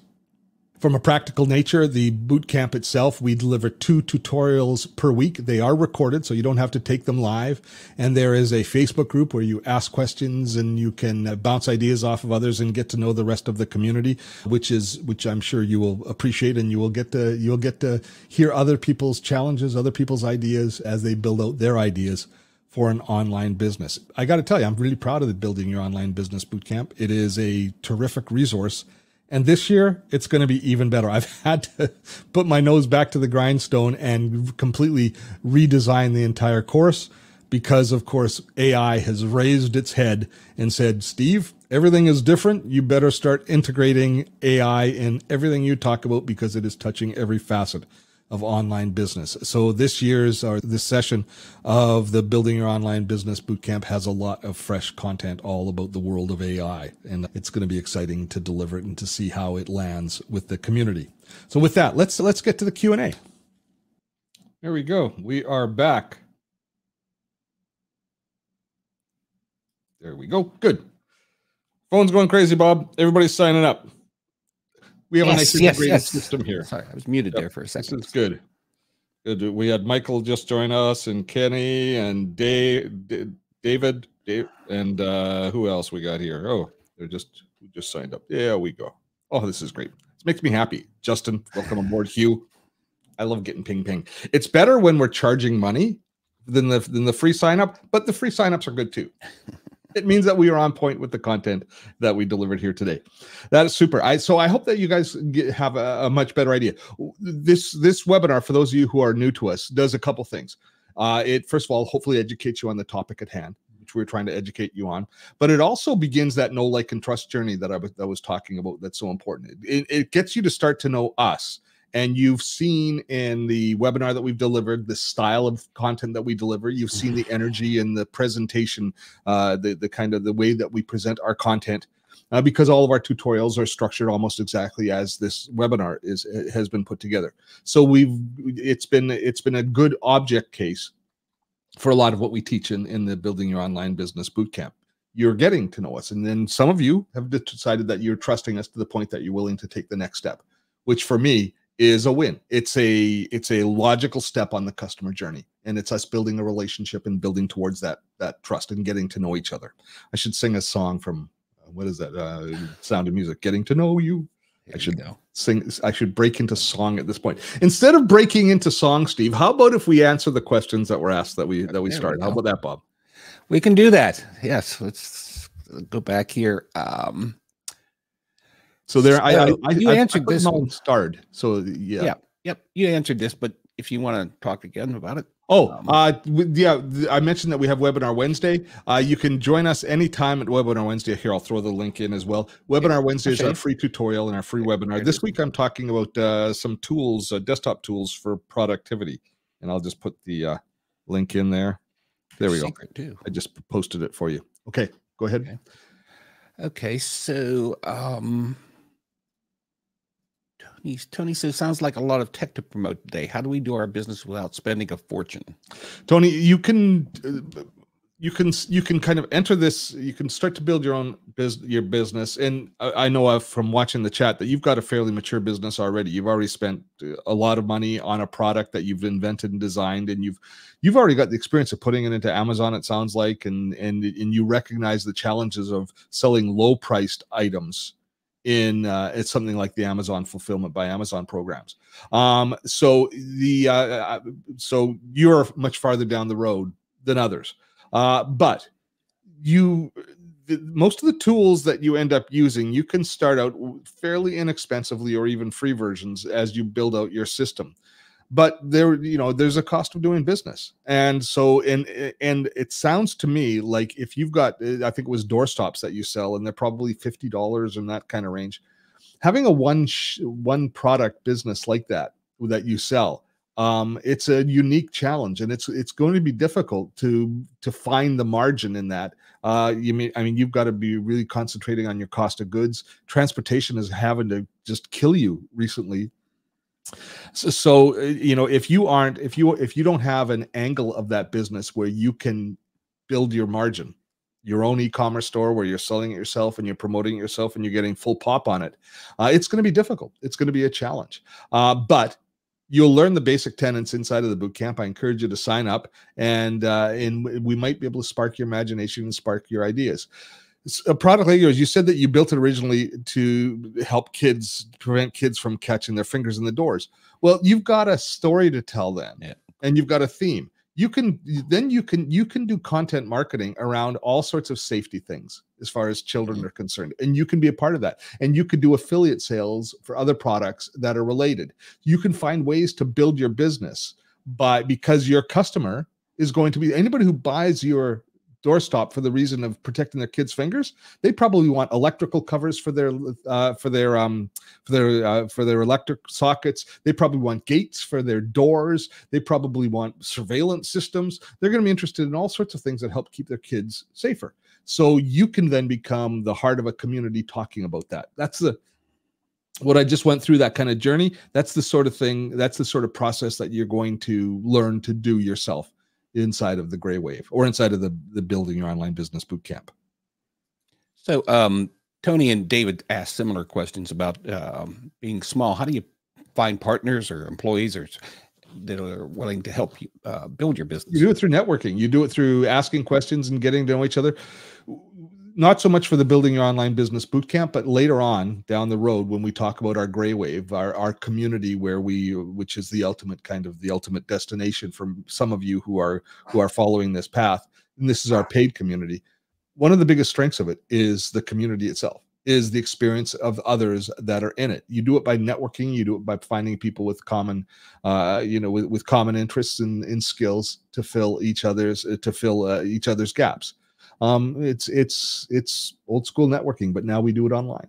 S2: from a practical nature, the boot camp itself, we deliver two tutorials per week. They are recorded, so you don't have to take them live. And there is a Facebook group where you ask questions and you can uh, bounce ideas off of others and get to know the rest of the community, which is which I'm sure you will appreciate, and you will get to you'll get to hear other people's challenges, other people's ideas as they build out their ideas for an online business. I got to tell you, I'm really proud of the Building Your Online Business Bootcamp. It is a terrific resource and this year, it's going to be even better. I've [laughs] had to put my nose back to the grindstone and completely redesign the entire course because, of course, AI has raised its head and said, Steve, everything is different. You better start integrating AI in everything you talk about because it is touching every facet of online business. So this year's or this session of the Building Your Online Business Bootcamp has a lot of fresh content all about the world of AI. And it's going to be exciting to deliver it and to see how it lands with the community. So with that, let's let's get to the Q&A. There we go. We are back. There we go. Good. Phone's going crazy, Bob. Everybody's signing up. We have yes, a nice yes, integrated yes. system here.
S1: Sorry, I was muted yep. there for a second.
S2: This is good. Good. We had Michael just join us, and Kenny, and Dave, David, Dave, and uh, who else we got here? Oh, they're just just signed up. Yeah, we go. Oh, this is great. This makes me happy. Justin, welcome aboard. Hugh, I love getting ping ping. It's better when we're charging money than the than the free sign up, but the free sign ups are good too. It means that we are on point with the content that we delivered here today. That is super. I so I hope that you guys get, have a, a, much better idea. This this webinar for those of you who are new to us does a couple things. Uh, it first of all hopefully educates you on the topic at hand, which we are trying to educate you on, but it also begins that know, like, and trust journey that I was that was talking about. That's so important. It, it gets you to start to know us and you've seen in the webinar that we've delivered the style of content that we deliver you've seen the energy and the presentation uh, the, the kind of the way that we present our content uh, because all of our tutorials are structured almost exactly as this webinar is has been put together. So we've it's been it's been a good object case for a lot of what we teach in, in the building your online business bootcamp. You're getting to know us and then some of you have decided that you're trusting us to the point that you're willing to take the next step which for me is a win. It's a it's a logical step on the customer journey, and it's us building a relationship and building towards that that trust and getting to know each other. I should sing a song from uh, what is that? Uh, Sound of Music. Getting to know you. I should go. sing. I should break into song at this point. Instead of breaking into song, Steve, how about if we answer the questions that were asked that we that we started? How about that, Bob?
S1: We can do that. Yes. Let's go back here. Um,
S2: so there, I, I, I,
S1: you
S2: I,
S1: answered this
S2: one starred. So yeah,
S1: yeah, yep, you answered this. But if you want to talk again about it,
S2: oh, um, uh, yeah, I mentioned that we have webinar Wednesday. Uh, you can join us anytime at webinar Wednesday. Here, I'll throw the link in as well. Webinar Wednesday is our free tutorial and our free webinar. This week, I'm talking about uh, some tools, uh, desktop tools for productivity, and I'll just put the uh, link in there. There we go. Too. I just posted it for you. Okay, go ahead.
S1: Okay, okay so um Tony, Tony says, sounds like a lot of tech to promote today. How do we do our business without spending a fortune?
S2: Tony, you can, you can, you can kind of enter this. You can start to build your own business, your business. And I, I know from watching the chat that you've got a fairly mature business already. You've already spent uh, a lot of money on a product that you've invented and designed, and you've, you've already got the experience of putting it into Amazon. It sounds like, and and and you recognize the challenges of selling low priced items in uh, it's something like the Amazon fulfillment by Amazon programs. Um, so the uh, uh, so you're much farther down the road than others, uh, but you the, most of the tools that you end up using you can start out fairly inexpensively or even free versions as you build out your system but there you know there's a cost of doing business. And so and and it sounds to me like if you've got i think it was door stops that you sell and they're probably $50 in that kind of range. Having a one sh- one product business like that that you sell um it's a unique challenge and it's it's going to be difficult to to find the margin in that. Uh you mean i mean you've got to be really concentrating on your cost of goods. Transportation is having to just kill you recently so, so, uh, you know if you aren't if you if you don't have an angle of that business where you can build your margin your own e-commerce store where you're selling it yourself and you're promoting it yourself and you're getting full pop on it uh, it's going to be difficult. It's going to be a challenge. Uh, but you'll learn the basic tenets inside of the boot camp. I encourage you to sign up and uh, and we might be able to spark your imagination and spark your ideas a product like yours, you said that you built it originally to help kids prevent kids from catching their fingers in the doors. Well, you've got a story to tell them, yeah. and you've got a theme. You can then you can you can do content marketing around all sorts of safety things as far as children mm-hmm. are concerned, and you can be a part of that. And you can do affiliate sales for other products that are related. You can find ways to build your business by because your customer is going to be anybody who buys your doorstop for the reason of protecting their kids' fingers. They probably want electrical covers for their uh, for their um for their uh, for their electric sockets. They probably want gates for their doors. They probably want surveillance systems. They're going to be interested in all sorts of things that help keep their kids safer. So you can then become the heart of a community talking about that. That's the what I just went through that kind of journey. That's the sort of thing. That's the sort of process that you're going to learn to do yourself inside of the gray wave or inside of the, the building your online business boot camp
S1: so um, tony and david asked similar questions about um, being small. How do you find partners or employees or that are willing to help you uh, build your business
S2: you do it through networking. You do it through asking questions and getting to know each other not so much for the building your online business bootcamp, but later on down the road when we talk about our gray wave, our, our community where we, which is the ultimate kind of the ultimate destination for some of you who are who are following this path, and this is our paid community. One of the biggest strengths of it is the community itself, is the experience of others that are in it. You do it by networking, you do it by finding people with common, uh, you know, with, with common interests and in, in skills to fill each other's to fill uh, each other's gaps um, it's it's it's old school networking, but now we do it online.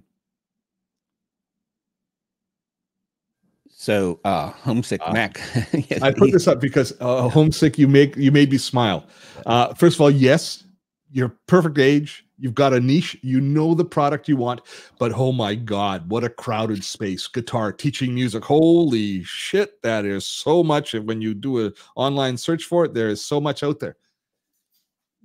S1: So uh homesick uh, Mac. [laughs]
S2: I put this up because uh, homesick you make you made me smile. Uh first of all, yes, you're perfect age. You've got a niche. You know the product you want, but oh my god, what a crowded space! Guitar, teaching music. Holy shit, that is so much. And when you do an online search for it, there is so much out there.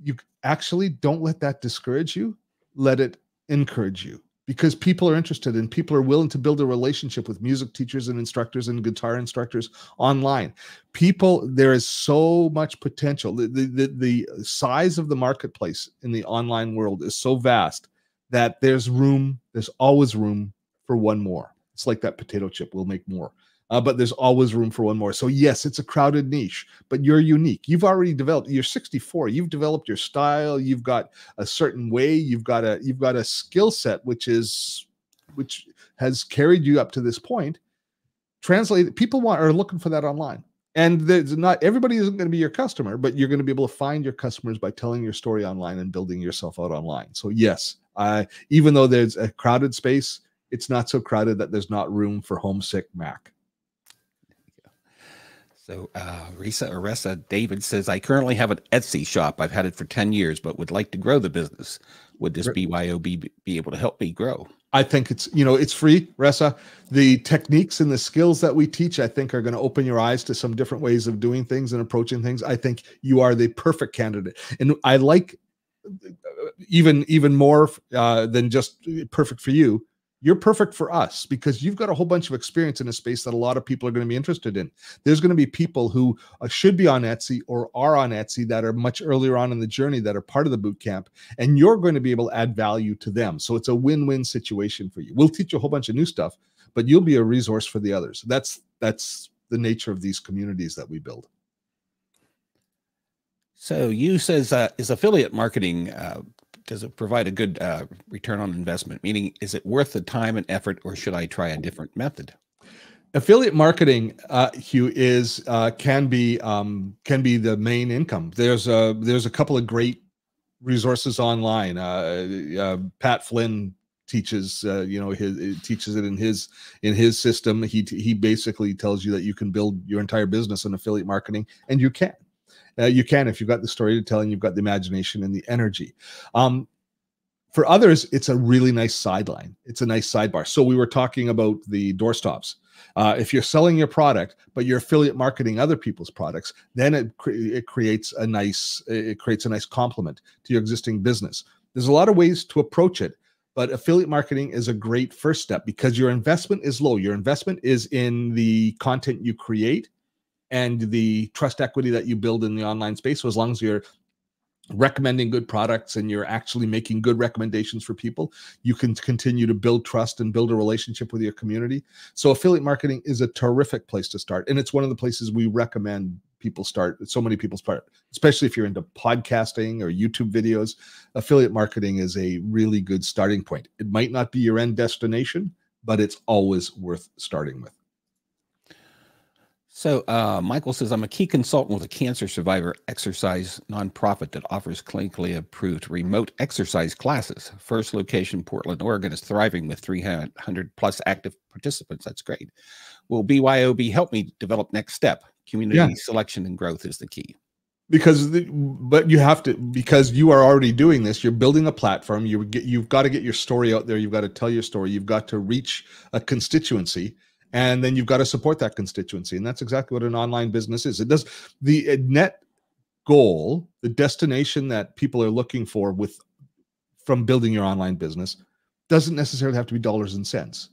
S2: You actually don't let that discourage you. Let it encourage you because people are interested and people are willing to build a relationship with music teachers and instructors and guitar instructors online. People, there is so much potential. The, the, the, the size of the marketplace in the online world is so vast that there's room, there's always room for one more. It's like that potato chip, we'll make more uh, but there's always room for one more. So yes, it's a crowded niche, but you're unique. You've already developed. You're 64. You've developed your style. You've got a certain way. You've got a you've got a skill set which is which has carried you up to this point. Translate. People want are looking for that online. And there's not everybody isn't going to be your customer, but you're going to be able to find your customers by telling your story online and building yourself out online. So yes, uh, even though there's a crowded space, it's not so crowded that there's not room for homesick Mac.
S1: So, uh, Risa Aressa David says, I currently have an Etsy shop. I've had it for 10 years, but would like to grow the business. Would this BYOB be able to help me grow?
S2: I think it's, you know, it's free, Ressa. The techniques and the skills that we teach, I think, are going to open your eyes to some different ways of doing things and approaching things. I think you are the perfect candidate. And I like even even more uh, than just perfect for you you're perfect for us because you've got a whole bunch of experience in a space that a lot of people are going to be interested in. There's going to be people who uh, should be on Etsy or are on Etsy that are much earlier on in the journey that are part of the boot camp, and you're going to be able to add value to them. So it's a win-win situation for you. We'll teach you a whole bunch of new stuff, but you'll be a resource for the others. That's that's the nature of these communities that we build.
S1: So you says uh, is affiliate marketing uh, does it provide a good uh, return on investment? Meaning, is it worth the time and effort, or should I try a different method?
S2: Affiliate marketing, uh, Hugh, is uh, can be um, can be the main income. There's a there's a couple of great resources online. Uh, uh, Pat Flynn teaches uh, you know his teaches it in his in his system. He he basically tells you that you can build your entire business in affiliate marketing, and you can. Uh, you can if you've got the story to tell and you've got the imagination and the energy. Um, for others, it's a really nice sideline. It's a nice sidebar. So we were talking about the doorstops. Uh, if you're selling your product, but you're affiliate marketing other people's products, then it, cre- it creates a nice it creates a nice complement to your existing business. There's a lot of ways to approach it, but affiliate marketing is a great first step because your investment is low. Your investment is in the content you create and the trust equity that you build in the online space. So as long as you're recommending good products and you're actually making good recommendations for people, you can continue to build trust and build a relationship with your community. So affiliate marketing is a terrific place to start. And it's one of the places we recommend people start. So many people start, especially if you're into podcasting or YouTube videos. Affiliate marketing is a really good starting point. It might not be your end destination, but it's always worth starting with.
S1: So uh, Michael says, I'm a key consultant with a cancer survivor exercise nonprofit that offers clinically approved remote exercise classes. First location, Portland, Oregon, is thriving with 300 plus active participants. That's great. Will BYOB help me develop next step? Community yeah. selection and growth is the key.
S2: Because, the, but you have to because you are already doing this. You're building a platform. You get, you've got to get your story out there. You've got to tell your story. You've got to reach a constituency and then you've got to support that constituency and that's exactly what an online business is it does the uh, net goal the destination that people are looking for with from building your online business doesn't necessarily have to be dollars and cents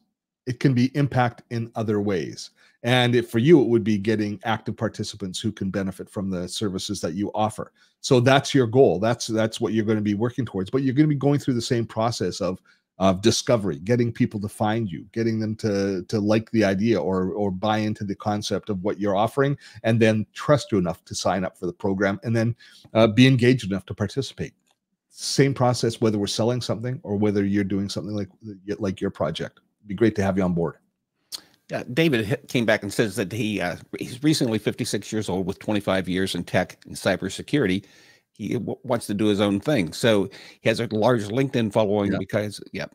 S2: it can be impact in other ways And if, for you, it would be getting active participants who can benefit from the services that you offer. So that's your goal. That's that's what you're going to be working towards. But you're going to be going through the same process of of discovery, getting people to find you, getting them to to like the idea or or buy into the concept of what you're offering, and then trust you enough to sign up for the program, and then uh, be engaged enough to participate. Same process whether we're selling something or whether you're doing something like like your project. It'd be great to have you on board.
S1: Uh, David came back and says that he uh, he's recently 56 years old with 25 years in tech and cybersecurity he wants to do his own thing. So he has a large LinkedIn following yeah. because, yeah.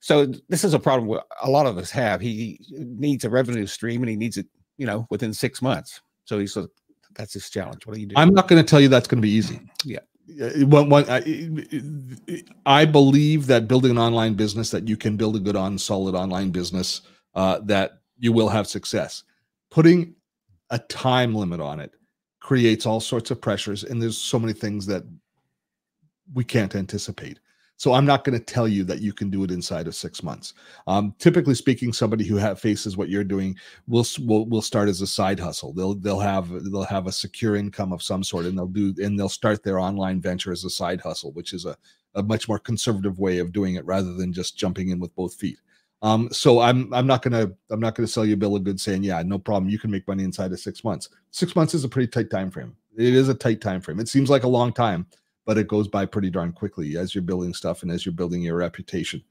S1: So this is a problem a lot of us have. He needs a revenue stream and he needs it, you know, within six months. So he's that's his challenge. What do you do?
S2: I'm not going to tell you that's going to be easy.
S1: Yeah.
S2: One, one, I, I believe that building an online business, that you can build a good on solid online business, uh, that you will have success. Putting a time limit on it creates all sorts of pressures and there's so many things that we can't anticipate. So i'm not going to tell you that you can do it inside of six months. Um, typically speaking somebody who have, faces what you're doing will, will will start as a side hustle. They'll they'll have they'll have a secure income of some sort and they'll do and they'll start their online venture as a side hustle which is a, a much more conservative way of doing it rather than just jumping in with both feet um, so I'm I'm not gonna I'm not gonna sell you a bill of goods saying yeah no problem you can make money inside of six months. Six months is a pretty tight time frame. It is a tight time frame. It seems like a long time, but it goes by pretty darn quickly as you're building stuff and as you're building your reputation.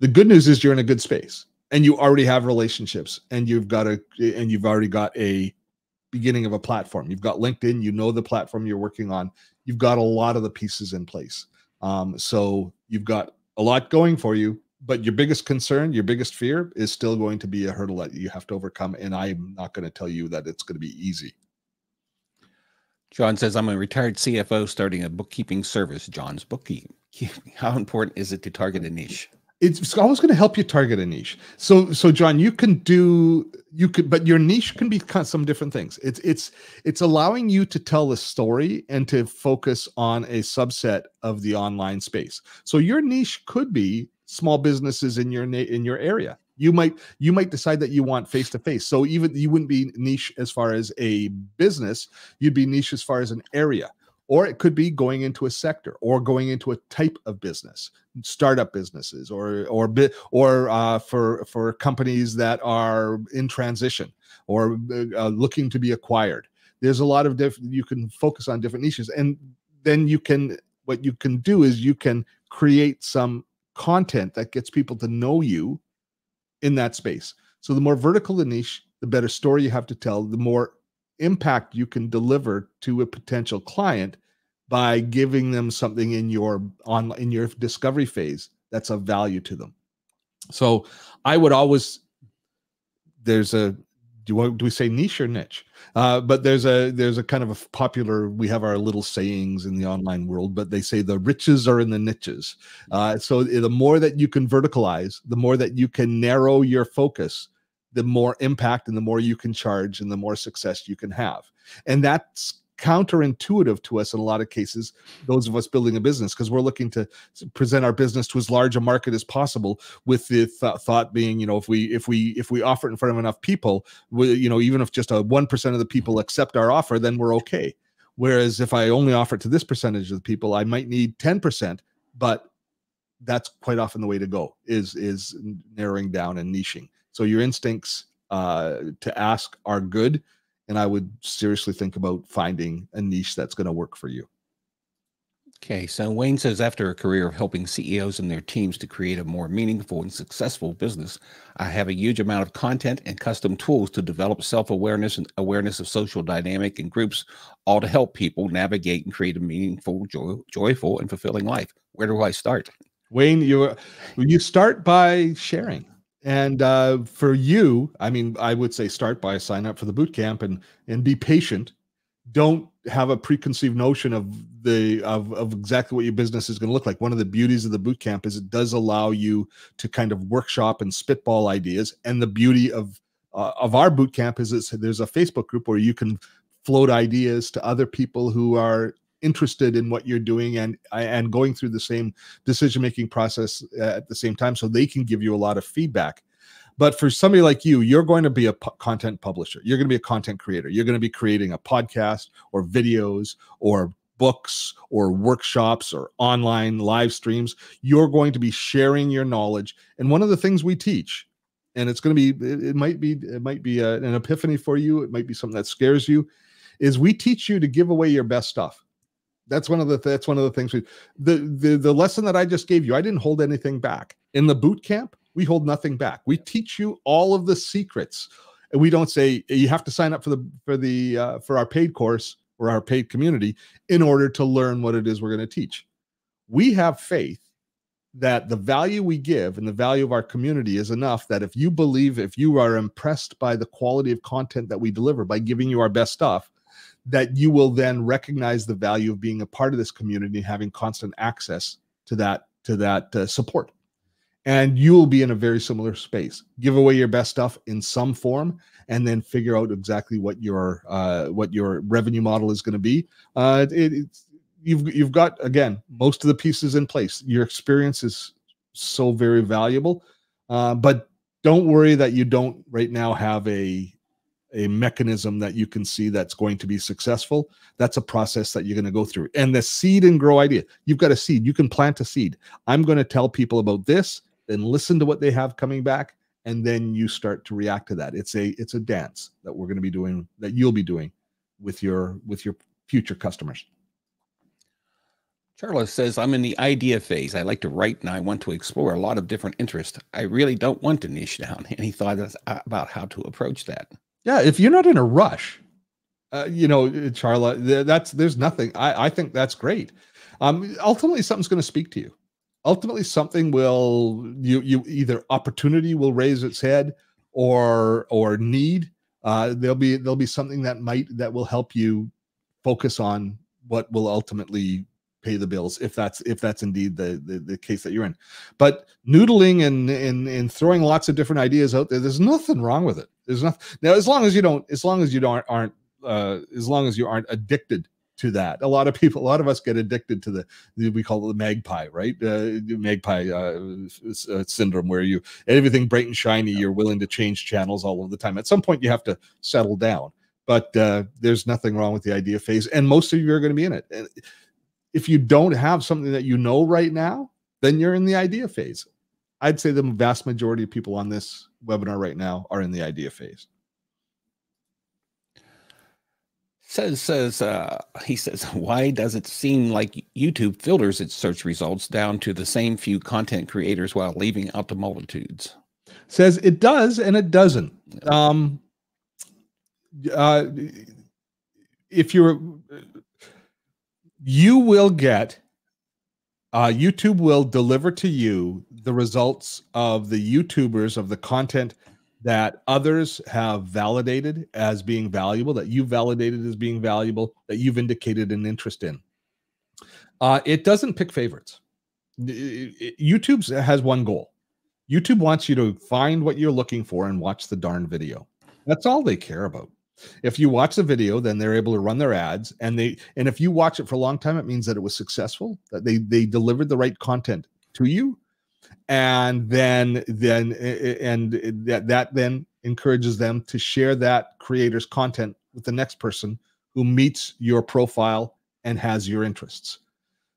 S2: The good news is you're in a good space and you already have relationships and you've got a and you've already got a beginning of a platform. You've got LinkedIn. You know the platform you're working on. You've got a lot of the pieces in place. Um, so you've got a lot going for you but your biggest concern, your biggest fear is still going to be a hurdle that you have to overcome. And I'm not going to tell you that it's going to be easy.
S1: John says, I'm a retired CFO starting a bookkeeping service. John's bookkeeping. [laughs] How important is it to target a niche?
S2: It's always going to help you target a niche. So, so John, you can do you could, but your niche can be some different things. It's it's it's allowing you to tell a story and to focus on a subset of the online space. So your niche could be small businesses in your in your area. You might you might decide that you want face to face so even you wouldn't be niche as far as a business you'd be niche as far as an area. Or it could be going into a sector or going into a type of business startup businesses or or or uh, for for companies that are in transition or uh, looking to be acquired. There's a lot of different you can focus on different niches. And then you can what you can do is you can create some content that gets people to know you in that space. So the more vertical the niche, the better story you have to tell, the more impact you can deliver to a potential client by giving them something in your on in your discovery phase that's of value to them. So I would always there's a do, do we say niche or niche? Uh, but there's a there's a kind of a popular. We have our little sayings in the online world, but they say the riches are in the niches. Uh, so the more that you can verticalize, the more that you can narrow your focus, the more impact and the more you can charge, and the more success you can have. And that's counterintuitive to us in a lot of cases those of us building a business because we're looking to present our business to as large a market as possible with the th thought being you know if we if we if we offer it in front of enough people we, you know even if just a 1% of the people accept our offer then we're okay. Whereas if i only offer it to this percentage of the people i might need 10% but that's quite often the way to go is is narrowing down and niching. So your instincts uh, to ask are good and I would seriously think about finding a niche that's going to work for you.
S1: Okay, so Wayne says after a career of helping CEOs and their teams to create a more meaningful and successful business, I have a huge amount of content and custom tools to develop self-awareness and awareness of social dynamic and groups, all to help people navigate and create a meaningful, joy, joyful, and fulfilling life. Where do I start?
S2: Wayne, you you start by sharing. And uh, for you, I mean, I would say start by sign up for the boot camp and and be patient. Don't have a preconceived notion of the of, of exactly what your business is going to look like. One of the beauties of the boot camp is it does allow you to kind of workshop and spitball ideas. And the beauty of uh, of our boot camp is there's a Facebook group where you can float ideas to other people who are interested in what you're doing and and going through the same decision making process uh, at the same time so they can give you a lot of feedback But for somebody like you, you're going to be a p- content publisher. You're going to be a content creator. You're going to be creating a podcast or videos or books or workshops or online live streams. You're going to be sharing your knowledge. And one of the things we teach, and it's going to be, it, it might be, it might be a, an epiphany for you. It might be something that scares you, is we teach you to give away your best stuff. That's one of the that's one of the things we the the the lesson that I just gave you. I didn't hold anything back in the boot camp. We hold nothing back. We teach you all of the secrets. And we don't say you have to sign up for the for the uh, for our paid course or our paid community in order to learn what it is we're going to teach. We have faith that the value we give and the value of our community is enough that if you believe, if you are impressed by the quality of content that we deliver by giving you our best stuff, that you will then recognize the value of being a part of this community and having constant access to that to that uh, support. And you will be in a very similar space. Give away your best stuff in some form and then figure out exactly what your uh, what your revenue model is going to be. Uh, it, it's you've you've got again most of the pieces in place. Your experience is so very valuable. Uh, but don't worry that you don't right now have a a mechanism that you can see that's going to be successful that's a process that you're going to go through and the seed and grow idea you've got a seed you can plant a seed i'm going to tell people about this then listen to what they have coming back and then you start to react to that it's a it's a dance that we're going to be doing that you'll be doing with your with your future customers
S1: Charles says, I'm in the idea phase. I like to write and I want to explore a lot of different interests. I really don't want to niche down. [laughs] Any thoughts about how to approach that?
S2: Yeah, if you're not in a rush, uh, you know, Charla, that's there's nothing. I, I think that's great. Um, ultimately, something's going to speak to you ultimately something will you you either opportunity will raise its head or or need uh there'll be there'll be something that might that will help you focus on what will ultimately pay the bills if that's if that's indeed the, the the, case that you're in but noodling and and and throwing lots of different ideas out there there's nothing wrong with it there's nothing now as long as you don't as long as you don't aren't uh as long as you aren't addicted to that. A lot of people, a lot of us get addicted to the, we call it the magpie, right? Uh, magpie uh, uh, syndrome, where you everything bright and shiny, you're willing to change channels all of the time. At some point, you have to settle down. But uh, there's nothing wrong with the idea phase, and most of you are going to be in it. If you don't have something that you know right now, then you're in the idea phase. I'd say the vast majority of people on this webinar right now are in the idea phase.
S1: says says uh, he says [laughs] why does it seem like youtube filters its search results down to the same few content creators while leaving out the multitudes
S2: says it does and it doesn't um uh if you're you will get uh youtube will deliver to you the results of the youtubers of the content that others have validated as being valuable, that you've validated as being valuable, that you've indicated an interest in. Uh, it doesn't pick favorites. YouTube has one goal. YouTube wants you to find what you're looking for and watch the darn video. That's all they care about. If you watch the video, then they're able to run their ads, and they and if you watch it for a long time, it means that it was successful, that they they delivered the right content to you, and then then and that that then encourages them to share that creator's content with the next person who meets your profile and has your interests.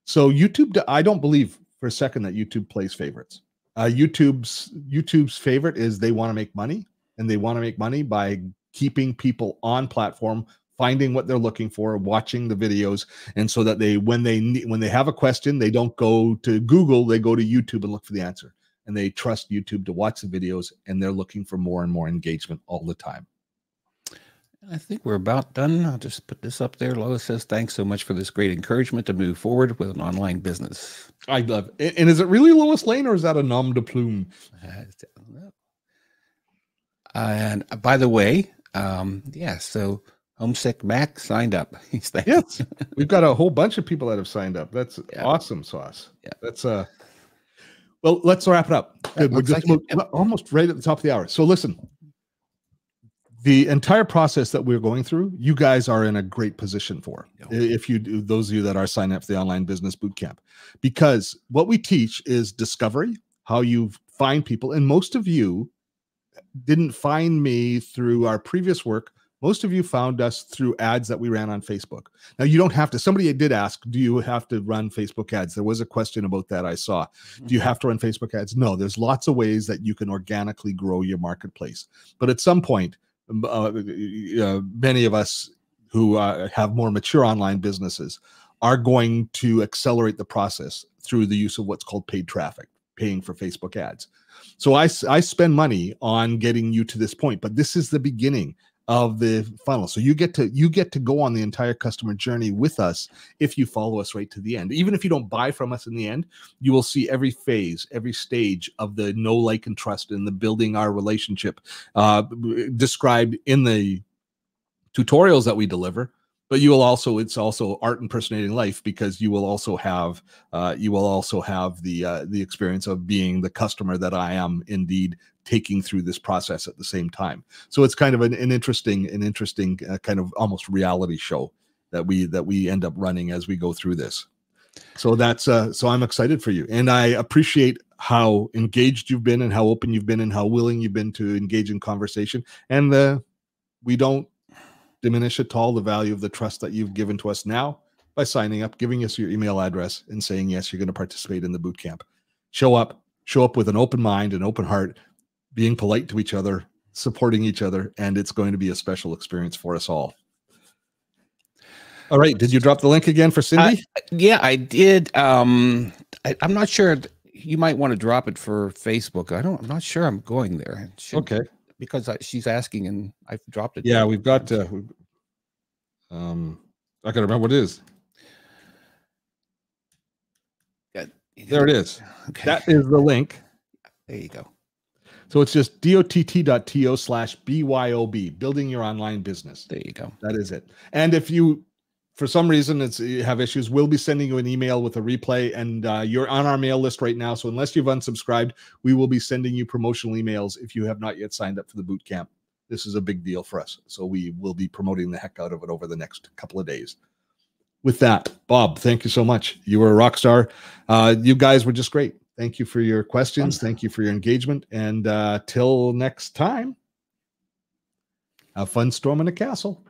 S2: So youtube i don't believe for a second that youtube plays favorites. Uh, youtube's youtube's favorite is they want to make money and they want to make money by keeping people on platform finding what they're looking for watching the videos and so that they when they when they have a question they don't go to google they go to youtube and look for the answer and they trust youtube to watch the videos and they're looking for more and more engagement all the time
S1: I think we're about done. I'll just put this up there. Lois says, Thanks so much for this great encouragement to move forward with an online business.
S2: I love it. And is it really Lois Lane or is that a nom de plume?
S1: Uh, uh, and uh, by the way, um, yeah, so Homesick Mac signed up. [laughs]
S2: He's yes, we've got a whole bunch of people that have signed up. That's yeah. awesome, Sauce. Yeah, that's uh. Well, let's wrap it up. We're just like it. almost right at the top of the hour. So listen, the entire process that we're going through, you guys are in a great position for. If you do, those of you that are signing up for the online business boot camp, because what we teach is discovery, how you find people, and most of you didn't find me through our previous work, most of you found us through ads that we ran on Facebook. Now, you don't have to, somebody did ask, do you have to run Facebook ads? There was a question about that I saw. Do you mm-hmm. have to run Facebook ads? No, there's lots of ways that you can organically grow your marketplace. But at some point, uh, uh, many of us who uh, have more mature online businesses are going to accelerate the process through the use of what's called paid traffic, paying for Facebook ads. So I, I spend money on getting you to this point, but this is the beginning of the funnel. So you get to you get to go on the entire customer journey with us if you follow us right to the end. Even if you don't buy from us in the end, you will see every phase, every stage of the know, like, and trust in the building our relationship uh, described in the tutorials that we deliver but you will also it's also art impersonating life because you will also have uh, you will also have the uh, the experience of being the customer that I am indeed taking through this process at the same time. So it's kind of an, an interesting an interesting uh, kind of almost reality show that we that we end up running as we go through this. So that's uh, so I'm excited for you, and I appreciate how engaged you've been and how open you've been and how willing you've been to engage in conversation. And the uh, we don't diminish at all the value of the trust that you've given to us now by signing up, giving us your email address, and saying, yes, you're going to participate in the boot camp. Show up, show up with an open mind, an open heart, being polite to each other, supporting each other, and it's going to be a special experience for us all. All right. Did you drop the link again for Cindy?
S1: Uh, yeah, I did. Um, I, am not sure. You might want to drop it for Facebook. I don't. I'm not sure. I'm going there.
S2: Should, okay
S1: because I, she's asking and I've dropped it.
S2: Yeah, we've got. Uh, um, I can remember what it is. Yeah, there it is. [laughs] Okay. That is the link.
S1: There you go.
S2: So it's just dott.to slash BYOB, building your online business.
S1: There you go.
S2: That is it. And if you for some reason it's you have issues, we'll be sending you an email with a replay, and uh, you're on our mail list right now. So unless you've unsubscribed, we will be sending you promotional emails if you have not yet signed up for the boot camp. This is a big deal for us, so we will be promoting the heck out of it over the next couple of days. With that, Bob, thank you so much. You were a rock star. Uh, you guys were just great. Thank you for your questions. Thank you for your engagement. And uh, till next time, have fun storming a castle.